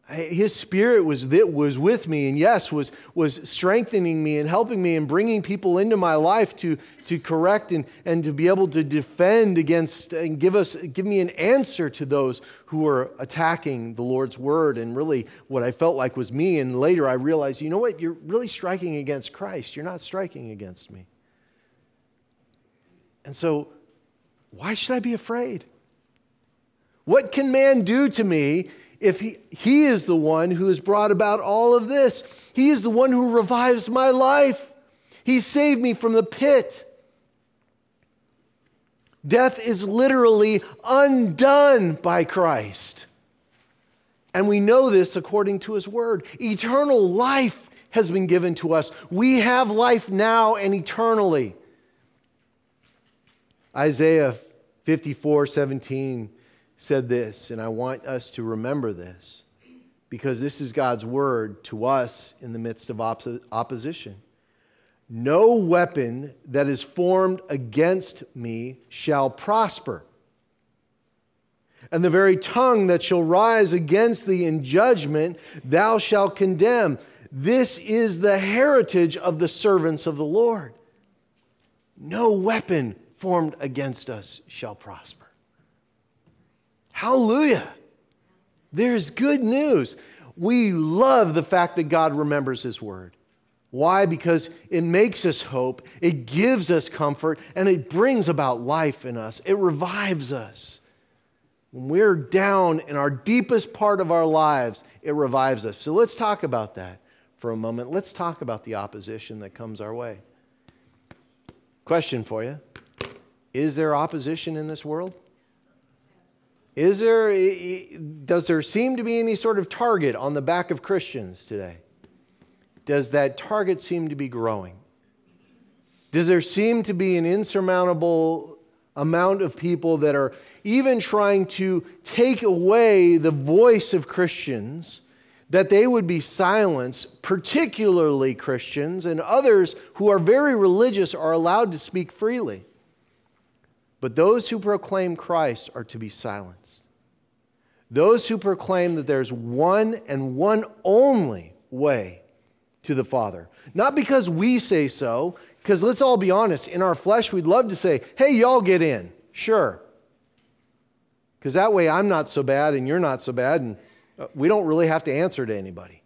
His spirit was, that was with me, and yes, was, was strengthening me and helping me and bringing people into my life to, to correct and, and to be able to defend against and give, us, give me an answer to those who were attacking the Lord's word. And really, what I felt like was me. And later I realized, you know what? You're really striking against Christ, you're not striking against me. And so, why should I be afraid? What can man do to me if he, he is the one who has brought about all of this? He is the one who revives my life. He saved me from the pit. Death is literally undone by Christ. And we know this according to his word. Eternal life has been given to us. We have life now and eternally. Isaiah 54 17 said this, and I want us to remember this because this is God's word to us in the midst of opposition. No weapon that is formed against me shall prosper. And the very tongue that shall rise against thee in judgment, thou shalt condemn. This is the heritage of the servants of the Lord. No weapon formed against us shall prosper. Hallelujah. There's good news. We love the fact that God remembers His word. Why? Because it makes us hope, it gives us comfort, and it brings about life in us. It revives us. When we're down in our deepest part of our lives, it revives us. So let's talk about that for a moment. Let's talk about the opposition that comes our way. Question for you is there opposition in this world? Is there, does there seem to be any sort of target on the back of Christians today? Does that target seem to be growing? Does there seem to be an insurmountable amount of people that are even trying to take away the voice of Christians that they would be silenced, particularly Christians, and others who are very religious are allowed to speak freely. But those who proclaim Christ are to be silenced. Those who proclaim that there's one and one only way to the Father. Not because we say so, because let's all be honest, in our flesh, we'd love to say, hey, y'all get in. Sure. Because that way I'm not so bad and you're not so bad, and uh, we don't really have to answer to anybody.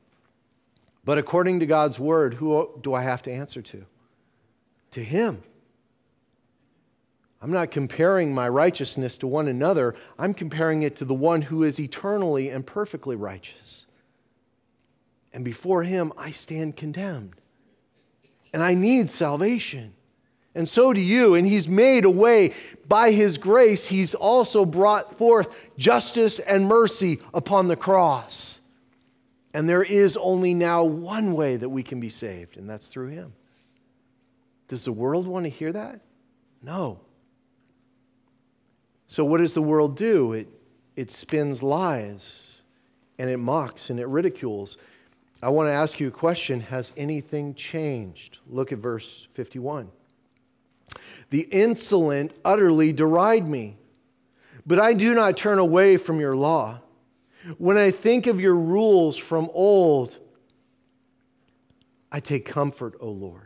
But according to God's word, who do I have to answer to? To Him. I'm not comparing my righteousness to one another. I'm comparing it to the one who is eternally and perfectly righteous. And before him, I stand condemned. And I need salvation. And so do you. And he's made a way by his grace. He's also brought forth justice and mercy upon the cross. And there is only now one way that we can be saved, and that's through him. Does the world want to hear that? No. So, what does the world do? It, it spins lies and it mocks and it ridicules. I want to ask you a question Has anything changed? Look at verse 51. The insolent utterly deride me, but I do not turn away from your law. When I think of your rules from old, I take comfort, O Lord.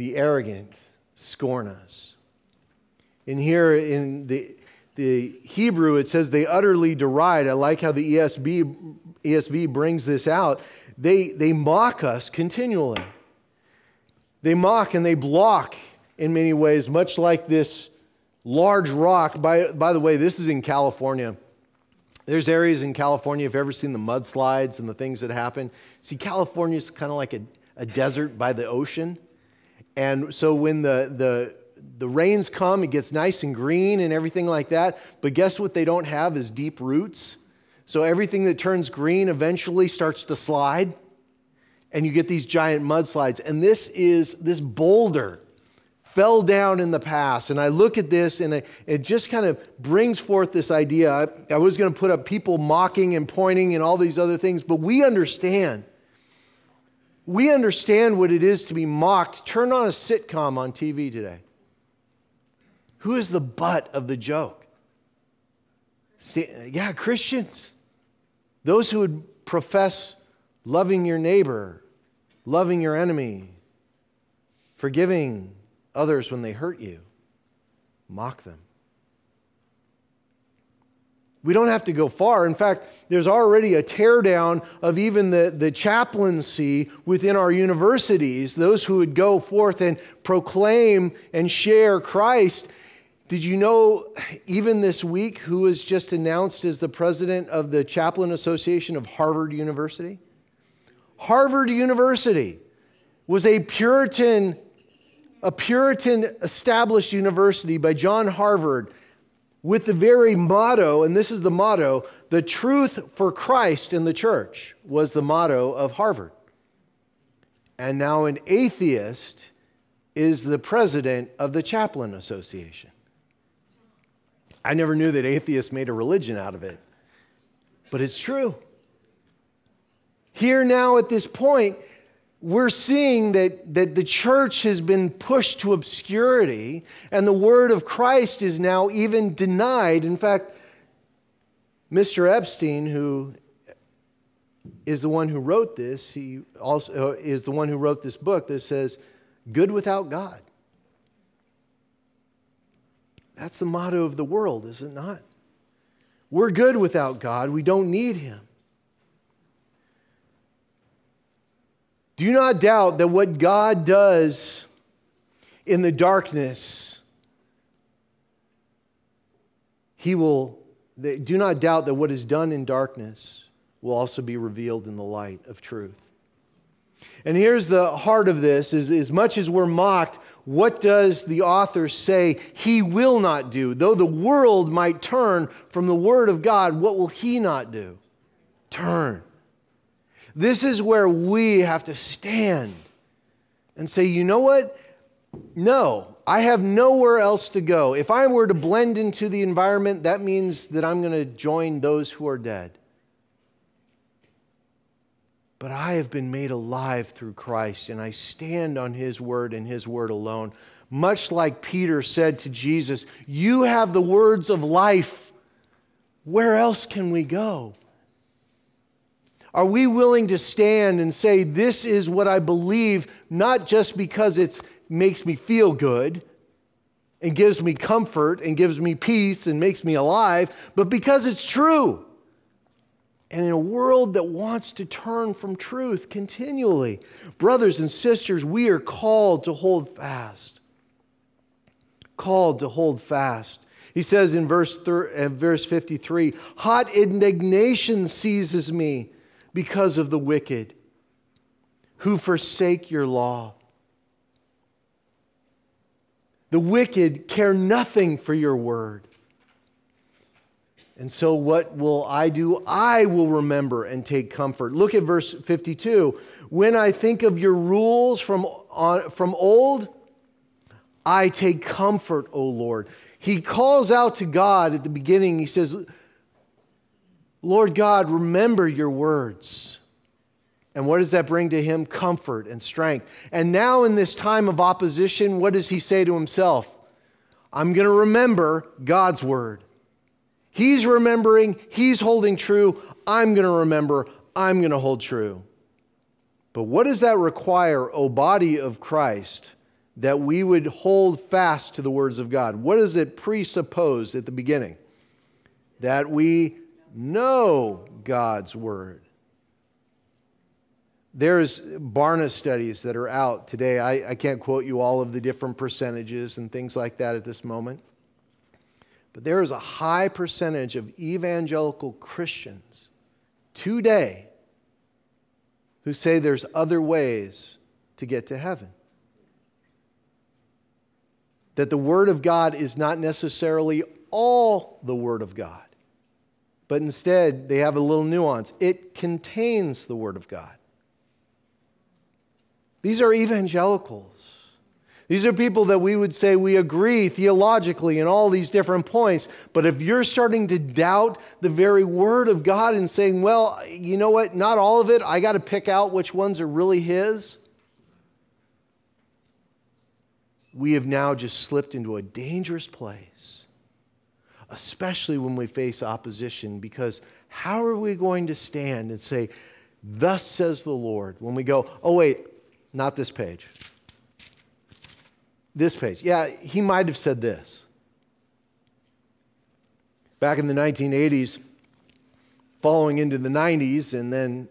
The arrogant scorn us. And here in the, the Hebrew, it says they utterly deride. I like how the ESV, ESV brings this out. They, they mock us continually. They mock and they block in many ways, much like this large rock. By, by the way, this is in California. There's areas in California, if you've ever seen the mudslides and the things that happen. See, California is kind of like a, a desert by the ocean. And so when the, the, the rains come, it gets nice and green and everything like that. But guess what they don't have is deep roots. So everything that turns green eventually starts to slide. And you get these giant mudslides. And this is this boulder fell down in the past. And I look at this and it, it just kind of brings forth this idea. I, I was going to put up people mocking and pointing and all these other things, but we understand we understand what it is to be mocked. Turn on a sitcom on TV today. Who is the butt of the joke? Yeah, Christians. Those who would profess loving your neighbor, loving your enemy, forgiving others when they hurt you, mock them. We don't have to go far. In fact, there's already a teardown of even the, the chaplaincy within our universities, those who would go forth and proclaim and share Christ. Did you know, even this week, who was just announced as the president of the Chaplain Association of Harvard University? Harvard University was a Puritan, a Puritan established university by John Harvard with the very motto, and this is the motto the truth for Christ in the church was the motto of Harvard. And now an atheist is the president of the Chaplain Association. I never knew that atheists made a religion out of it, but it's true. Here now at this point, we're seeing that, that the church has been pushed to obscurity and the word of Christ is now even denied. In fact, Mr. Epstein, who is the one who wrote this, he also uh, is the one who wrote this book that says, Good without God. That's the motto of the world, is it not? We're good without God, we don't need Him. Do not doubt that what God does in the darkness, He will, do not doubt that what is done in darkness will also be revealed in the light of truth. And here's the heart of this is as much as we're mocked, what does the author say he will not do? Though the world might turn from the word of God, what will he not do? Turn. This is where we have to stand and say, you know what? No, I have nowhere else to go. If I were to blend into the environment, that means that I'm going to join those who are dead. But I have been made alive through Christ, and I stand on His word and His word alone. Much like Peter said to Jesus, You have the words of life. Where else can we go? Are we willing to stand and say, This is what I believe, not just because it makes me feel good and gives me comfort and gives me peace and makes me alive, but because it's true? And in a world that wants to turn from truth continually, brothers and sisters, we are called to hold fast. Called to hold fast. He says in verse, thir- uh, verse 53 Hot indignation seizes me because of the wicked who forsake your law. The wicked care nothing for your word. And so, what will I do? I will remember and take comfort. Look at verse 52. When I think of your rules from, from old, I take comfort, O Lord. He calls out to God at the beginning. He says, Lord God, remember your words. And what does that bring to him? Comfort and strength. And now, in this time of opposition, what does he say to himself? I'm going to remember God's word. He's remembering, he's holding true. I'm going to remember, I'm going to hold true. But what does that require, O body of Christ, that we would hold fast to the words of God? What does it presuppose at the beginning? That we know God's word. There's Barna studies that are out today. I, I can't quote you all of the different percentages and things like that at this moment. But there is a high percentage of evangelical Christians today who say there's other ways to get to heaven. That the Word of God is not necessarily all the Word of God, but instead they have a little nuance. It contains the Word of God. These are evangelicals. These are people that we would say we agree theologically in all these different points. But if you're starting to doubt the very word of God and saying, well, you know what, not all of it, I got to pick out which ones are really His, we have now just slipped into a dangerous place, especially when we face opposition, because how are we going to stand and say, Thus says the Lord, when we go, oh, wait, not this page. This page. Yeah, he might have said this. Back in the 1980s, following into the 90s, and then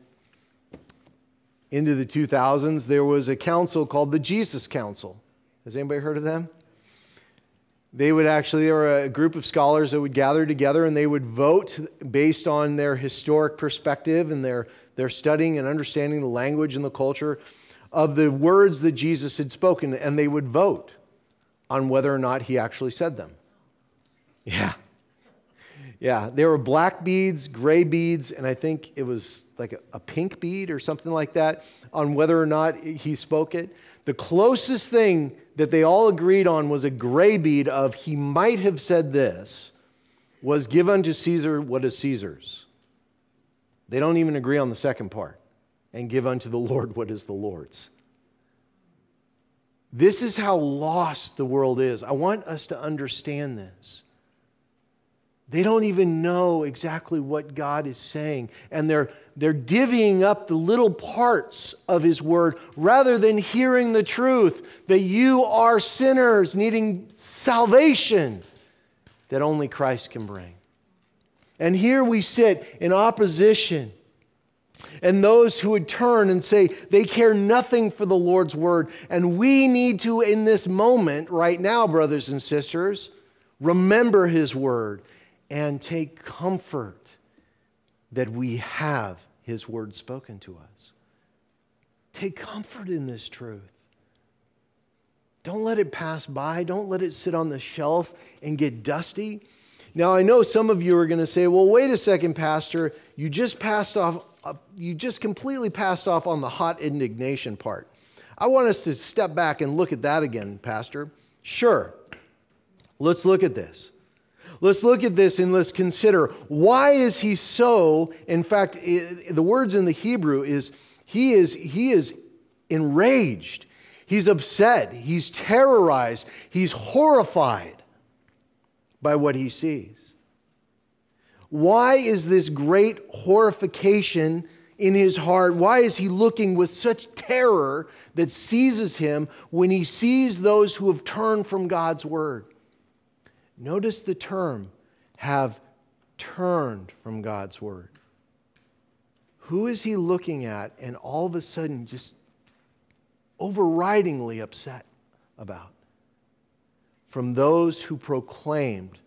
into the 2000s, there was a council called the Jesus Council. Has anybody heard of them? They would actually, they were a group of scholars that would gather together and they would vote based on their historic perspective and their, their studying and understanding the language and the culture of the words that Jesus had spoken, and they would vote on whether or not he actually said them. Yeah. Yeah, there were black beads, gray beads, and I think it was like a, a, pink bead or something like that on whether or not he spoke it. The closest thing that they all agreed on was a gray bead of he might have said this was give unto Caesar what is Caesar's. They don't even agree on the second part and give unto the Lord what is the Lord's. This is how lost the world is. I want us to understand this. They don't even know exactly what God is saying, and they're, they're divvying up the little parts of His Word rather than hearing the truth that you are sinners needing salvation that only Christ can bring. And here we sit in opposition and those who would turn and say they care nothing for the Lord's word. And we need to, in this moment, right now, brothers and sisters, remember his word and take comfort that we have his word spoken to us. Take comfort in this truth. Don't let it pass by. Don't let it sit on the shelf and get dusty. Now, I know some of you are going to say, well, wait a second, Pastor. You just passed off uh, you just completely passed off on the hot indignation part. I want us to step back and look at that again, Pastor. Sure. Let's look at this. Let's look at this and let's consider why is he so in fact the words in the Hebrew is he is he is enraged. He's upset, he's terrorized, he's horrified by what he sees. Why is this great horrification in his heart? Why is he looking with such terror that seizes him when he sees those who have turned from God's word? Notice the term have turned from God's word. Who is he looking at and all of a sudden just overridingly upset about? From those who proclaimed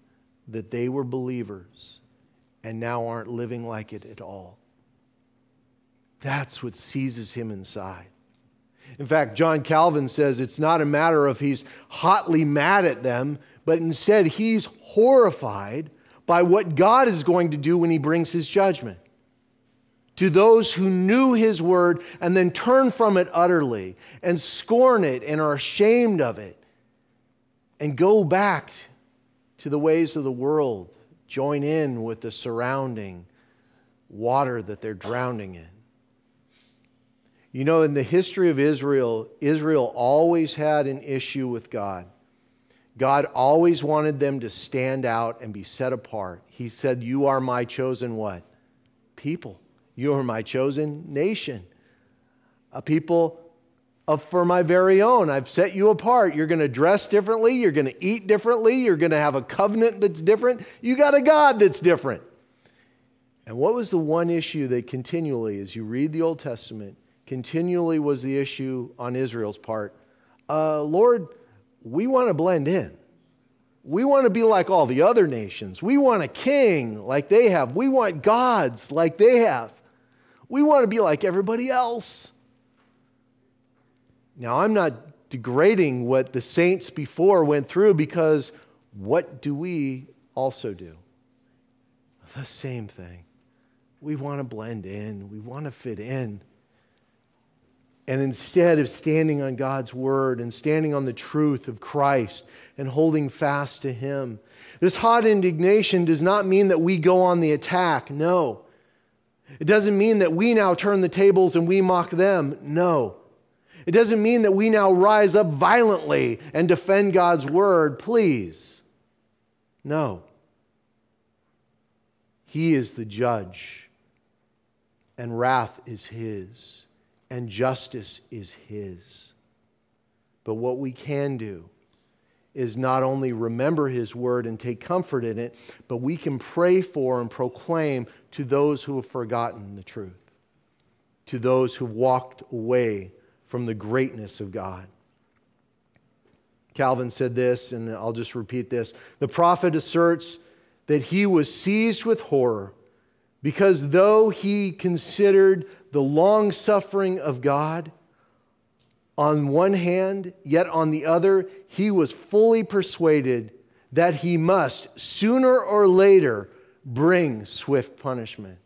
that they were believers and now aren't living like it at all. That's what seizes him inside. In fact, John Calvin says it's not a matter of he's hotly mad at them, but instead he's horrified by what God is going to do when he brings his judgment. To those who knew his word and then turn from it utterly and scorn it and are ashamed of it and go back to the ways of the world, join in with the surrounding water that they're drowning in. You know, in the history of Israel, Israel always had an issue with God. God always wanted them to stand out and be set apart. He said, You are my chosen what? People. You are my chosen nation. A people of, for my very own. I've set you apart. You're going to dress differently. You're going to eat differently. You're going to have a covenant that's different. You got a God that's different. And what was the one issue that continually, as you read the Old Testament, continually was the issue on Israel's part? Uh, Lord, we want to blend in. We want to be like all the other nations. We want a king like they have. We want gods like they have. We want to be like everybody else. Now, I'm not degrading what the saints before went through because what do we also do? The same thing. We want to blend in, we want to fit in. And instead of standing on God's word and standing on the truth of Christ and holding fast to Him, this hot indignation does not mean that we go on the attack. No. It doesn't mean that we now turn the tables and we mock them. No. It doesn't mean that we now rise up violently and defend God's word. Please. No. He is the judge, and wrath is His and justice is His. But what we can do is not only remember His word and take comfort in it, but we can pray for and proclaim to those who have forgotten the truth, to those who walked away from the greatness of God. Calvin said this, and I'll just repeat this. The prophet asserts that he was seized with horror because though he considered the long suffering of God on one hand, yet on the other, he was fully persuaded that he must, sooner or later, bring swift punishment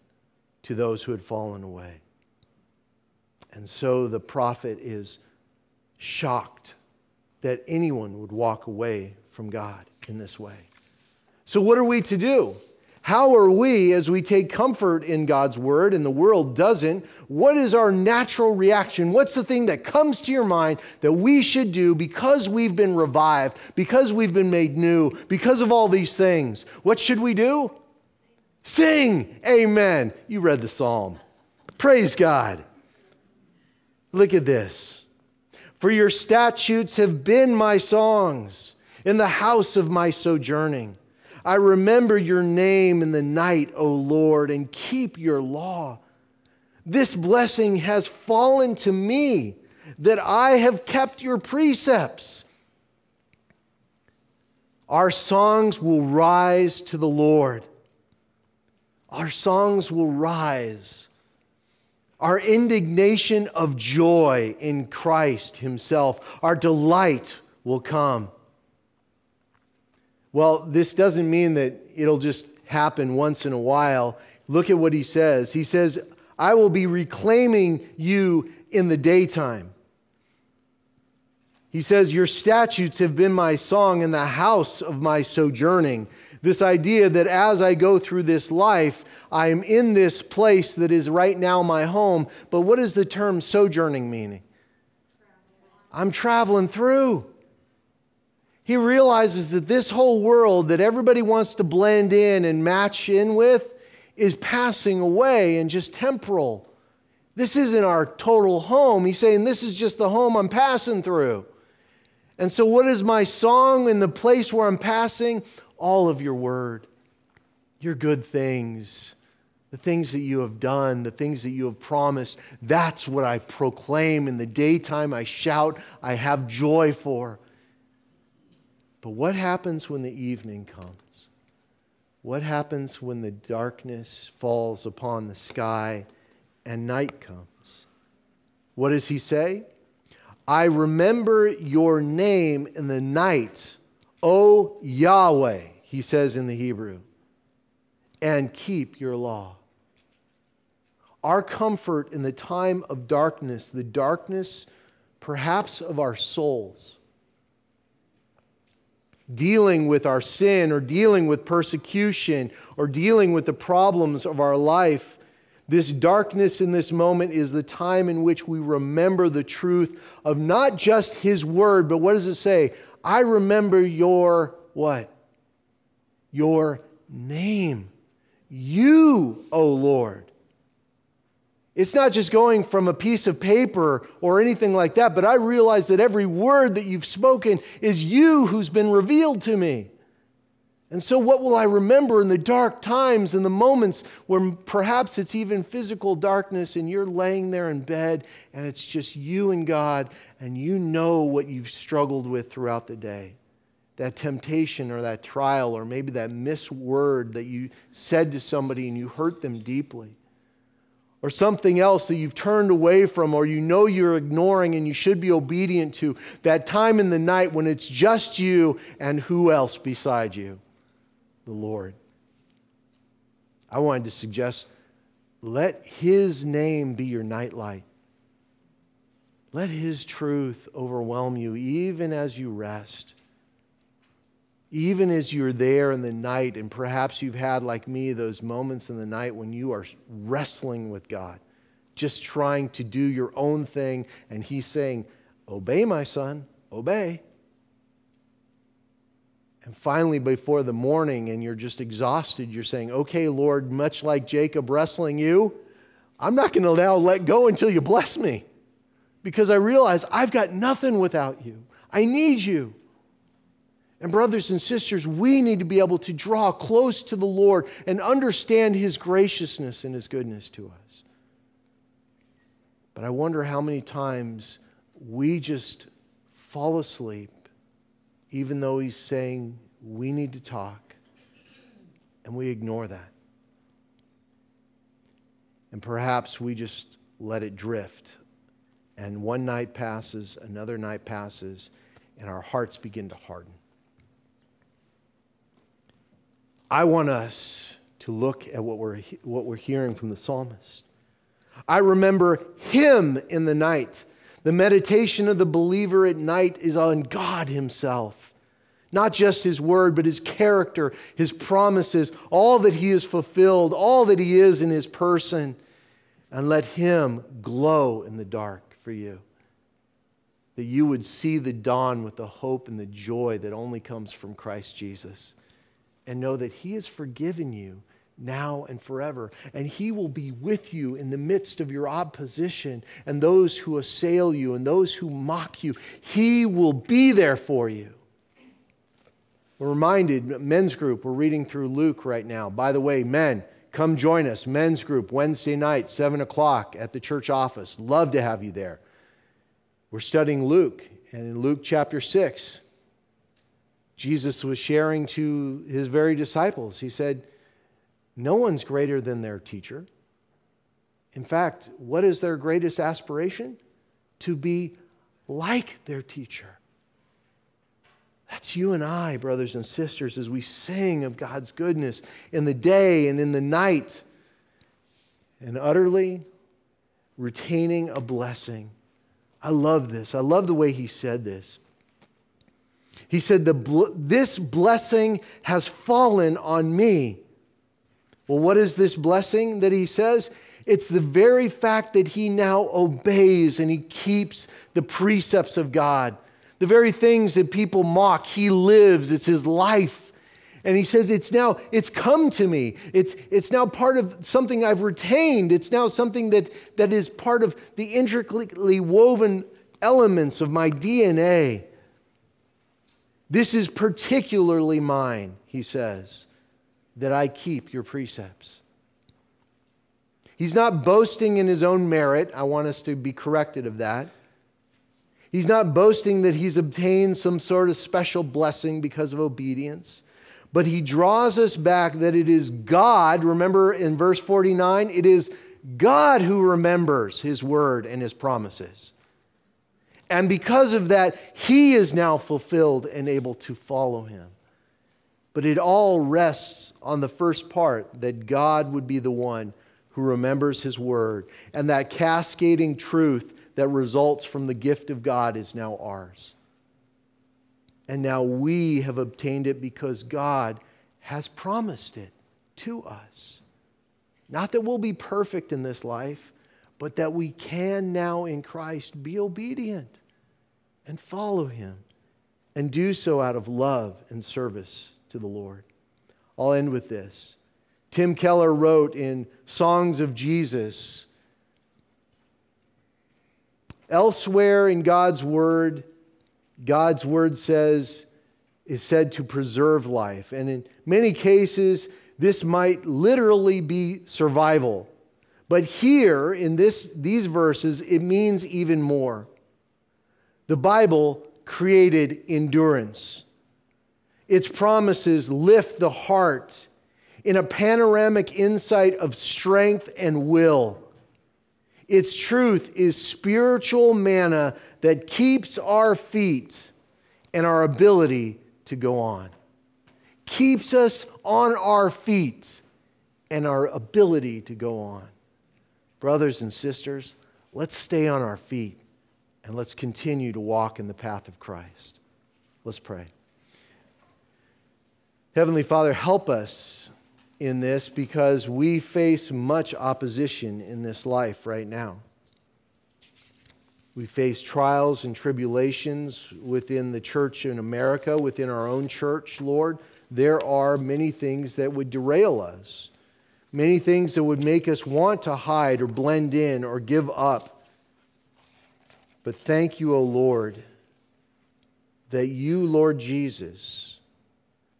to those who had fallen away. And so the prophet is shocked that anyone would walk away from God in this way. So, what are we to do? How are we, as we take comfort in God's word and the world doesn't, what is our natural reaction? What's the thing that comes to your mind that we should do because we've been revived, because we've been made new, because of all these things? What should we do? Sing, Amen. You read the psalm. Praise God. Look at this. For your statutes have been my songs in the house of my sojourning. I remember your name in the night, O Lord, and keep your law. This blessing has fallen to me that I have kept your precepts. Our songs will rise to the Lord. Our songs will rise. Our indignation of joy in Christ Himself, our delight will come. Well, this doesn't mean that it'll just happen once in a while. Look at what he says. He says, I will be reclaiming you in the daytime. He says, Your statutes have been my song in the house of my sojourning. This idea that as I go through this life, I am in this place that is right now my home. But what does the term sojourning meaning? I'm traveling through. He realizes that this whole world that everybody wants to blend in and match in with is passing away and just temporal. This isn't our total home. He's saying, This is just the home I'm passing through. And so, what is my song in the place where I'm passing? All of your word, your good things, the things that you have done, the things that you have promised. That's what I proclaim in the daytime. I shout, I have joy for. But what happens when the evening comes? What happens when the darkness falls upon the sky and night comes? What does he say? I remember your name in the night, O Yahweh, he says in the Hebrew, and keep your law. Our comfort in the time of darkness, the darkness perhaps of our souls, dealing with our sin or dealing with persecution or dealing with the problems of our life, this darkness in this moment is the time in which we remember the truth of not just His word, but what does it say? I remember your what? Your name. You, O Lord. It's not just going from a piece of paper or anything like that, but I realize that every word that you've spoken is you who's been revealed to me. And so, what will I remember in the dark times and the moments where perhaps it's even physical darkness and you're laying there in bed and it's just you and God and you know what you've struggled with throughout the day? That temptation or that trial or maybe that misword that you said to somebody and you hurt them deeply or something else that you've turned away from or you know you're ignoring and you should be obedient to, that time in the night when it's just you and who else beside you? The Lord. I wanted to suggest let His name be your nightlight. Let His truth overwhelm you even as you rest even as you're there in the night, and perhaps you've had, like me, those moments in the night when you are wrestling with God, just trying to do your own thing, and He's saying, Obey, my son, obey. And finally, before the morning, and you're just exhausted, you're saying, Okay, Lord, much like Jacob wrestling you, I'm not going to now let go until you bless me because I realize I've got nothing without you. I need you. And, brothers and sisters, we need to be able to draw close to the Lord and understand His graciousness and His goodness to us. But I wonder how many times we just fall asleep, even though He's saying we need to talk, and we ignore that. And perhaps we just let it drift. And one night passes, another night passes, and our hearts begin to harden. I want us to look at what we're, what we're hearing from the psalmist. I remember him in the night. The meditation of the believer at night is on God Himself. Not just His word, but His character, His promises, all that He has fulfilled, all that He is in His person. And let Him glow in the dark for you. That you would see the dawn with the hope and the joy that only comes from Christ Jesus and know that He has forgiven you now and forever. And He will be with you in the midst of your opposition and those who assail you and those who mock you. He will be there for you. We're reminded, men's group, we're reading through Luke right now. By the way, men, come join us. Men's group, Wednesday night, 7 o'clock at the church office. Love to have you there. We're studying Luke, and in Luke chapter 6, Jesus was sharing to his very disciples. He said, No one's greater than their teacher. In fact, what is their greatest aspiration? To be like their teacher. That's you and I, brothers and sisters, as we sing of God's goodness in the day and in the night, and utterly retaining a blessing I love this. I love the way he said this. He said, the This blessing has fallen on me. Well, what is this blessing that he says? It's the very fact that he now obeys and he keeps the precepts of God. The very things that people mock, he lives, it's his life. And he says, It's now, it's come to me. It's, it's now part of something I've retained. It's now something that, that is part of the intricately woven elements of my DNA. This is particularly mine, he says, that I keep your precepts. He's not boasting in his own merit. I want us to be corrected of that. He's not boasting that he's obtained some sort of special blessing because of obedience, but he draws us back that it is God. Remember in verse 49, it is God who remembers his word and his promises. And because of that, he is now fulfilled and able to follow him. But it all rests on the first part that God would be the one who remembers his word. And that cascading truth that results from the gift of God is now ours. And now we have obtained it because God has promised it to us. Not that we'll be perfect in this life, but that we can now in Christ be obedient and follow him and do so out of love and service to the Lord. I'll end with this. Tim Keller wrote in Songs of Jesus Elsewhere in God's Word, God's Word says, is said to preserve life. And in many cases, this might literally be survival. But here in this, these verses, it means even more. The Bible created endurance. Its promises lift the heart in a panoramic insight of strength and will. Its truth is spiritual manna that keeps our feet and our ability to go on. Keeps us on our feet and our ability to go on. Brothers and sisters, let's stay on our feet and let's continue to walk in the path of Christ. Let's pray. Heavenly Father, help us in this because we face much opposition in this life right now. We face trials and tribulations within the church in America, within our own church, Lord. There are many things that would derail us, many things that would make us want to hide or blend in or give up. But thank you, O Lord, that you, Lord Jesus,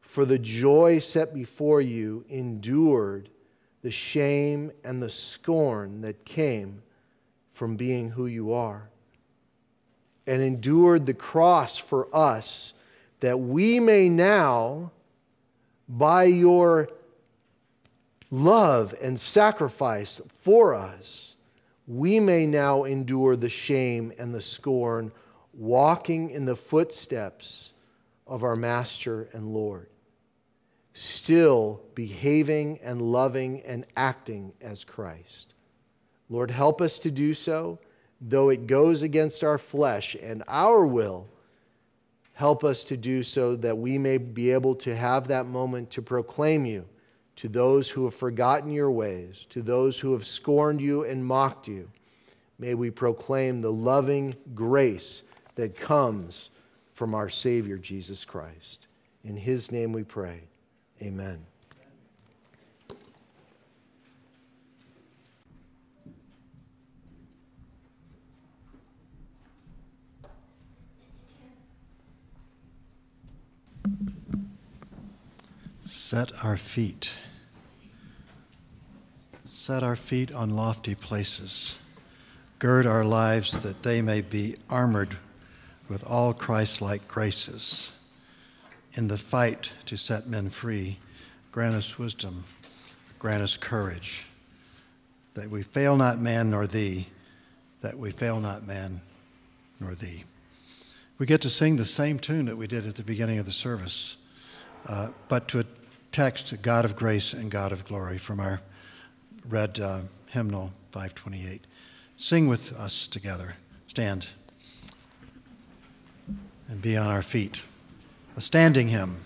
for the joy set before you, endured the shame and the scorn that came from being who you are, and endured the cross for us, that we may now, by your love and sacrifice for us, we may now endure the shame and the scorn, walking in the footsteps of our Master and Lord still behaving and loving and acting as Christ. Lord, help us to do so, though it goes against our flesh and our will. Help us to do so that we may be able to have that moment to proclaim you to those who have forgotten your ways, to those who have scorned you and mocked you. May we proclaim the loving grace that comes from our Savior, Jesus Christ. In his name we pray. Amen. Set our feet. Set our feet on lofty places. Gird our lives that they may be armored with all Christ like graces in the fight to set men free. Grant us wisdom, grant us courage, that we fail not man nor thee, that we fail not man nor thee. We get to sing the same tune that we did at the beginning of the service, uh, but to a text, God of grace and God of glory, from our red uh, hymnal 528. Sing with us together. Stand and be on our feet. A standing hymn.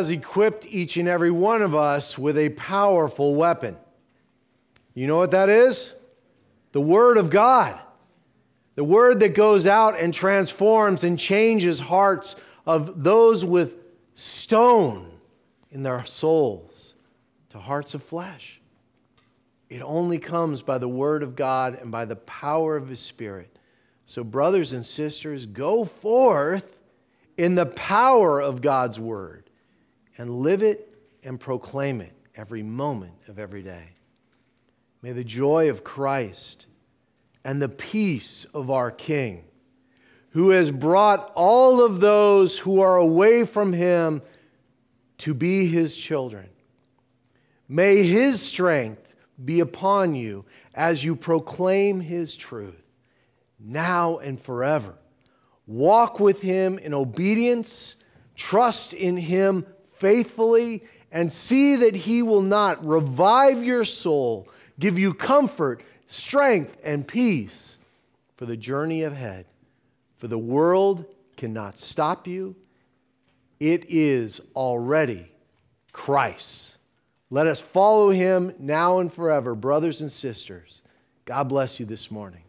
Has equipped each and every one of us with a powerful weapon. You know what that is? The Word of God. The Word that goes out and transforms and changes hearts of those with stone in their souls to hearts of flesh. It only comes by the Word of God and by the power of His Spirit. So, brothers and sisters, go forth in the power of God's Word and live it and proclaim it every moment of every day. May the joy of Christ and the peace of our King, who has brought all of those who are away from Him to be His children, may His strength be upon you as you proclaim His truth now and forever. Walk with him in obedience, trust in him faithfully, and see that he will not revive your soul, give you comfort, strength, and peace for the journey ahead. For the world cannot stop you, it is already Christ. Let us follow him now and forever, brothers and sisters. God bless you this morning.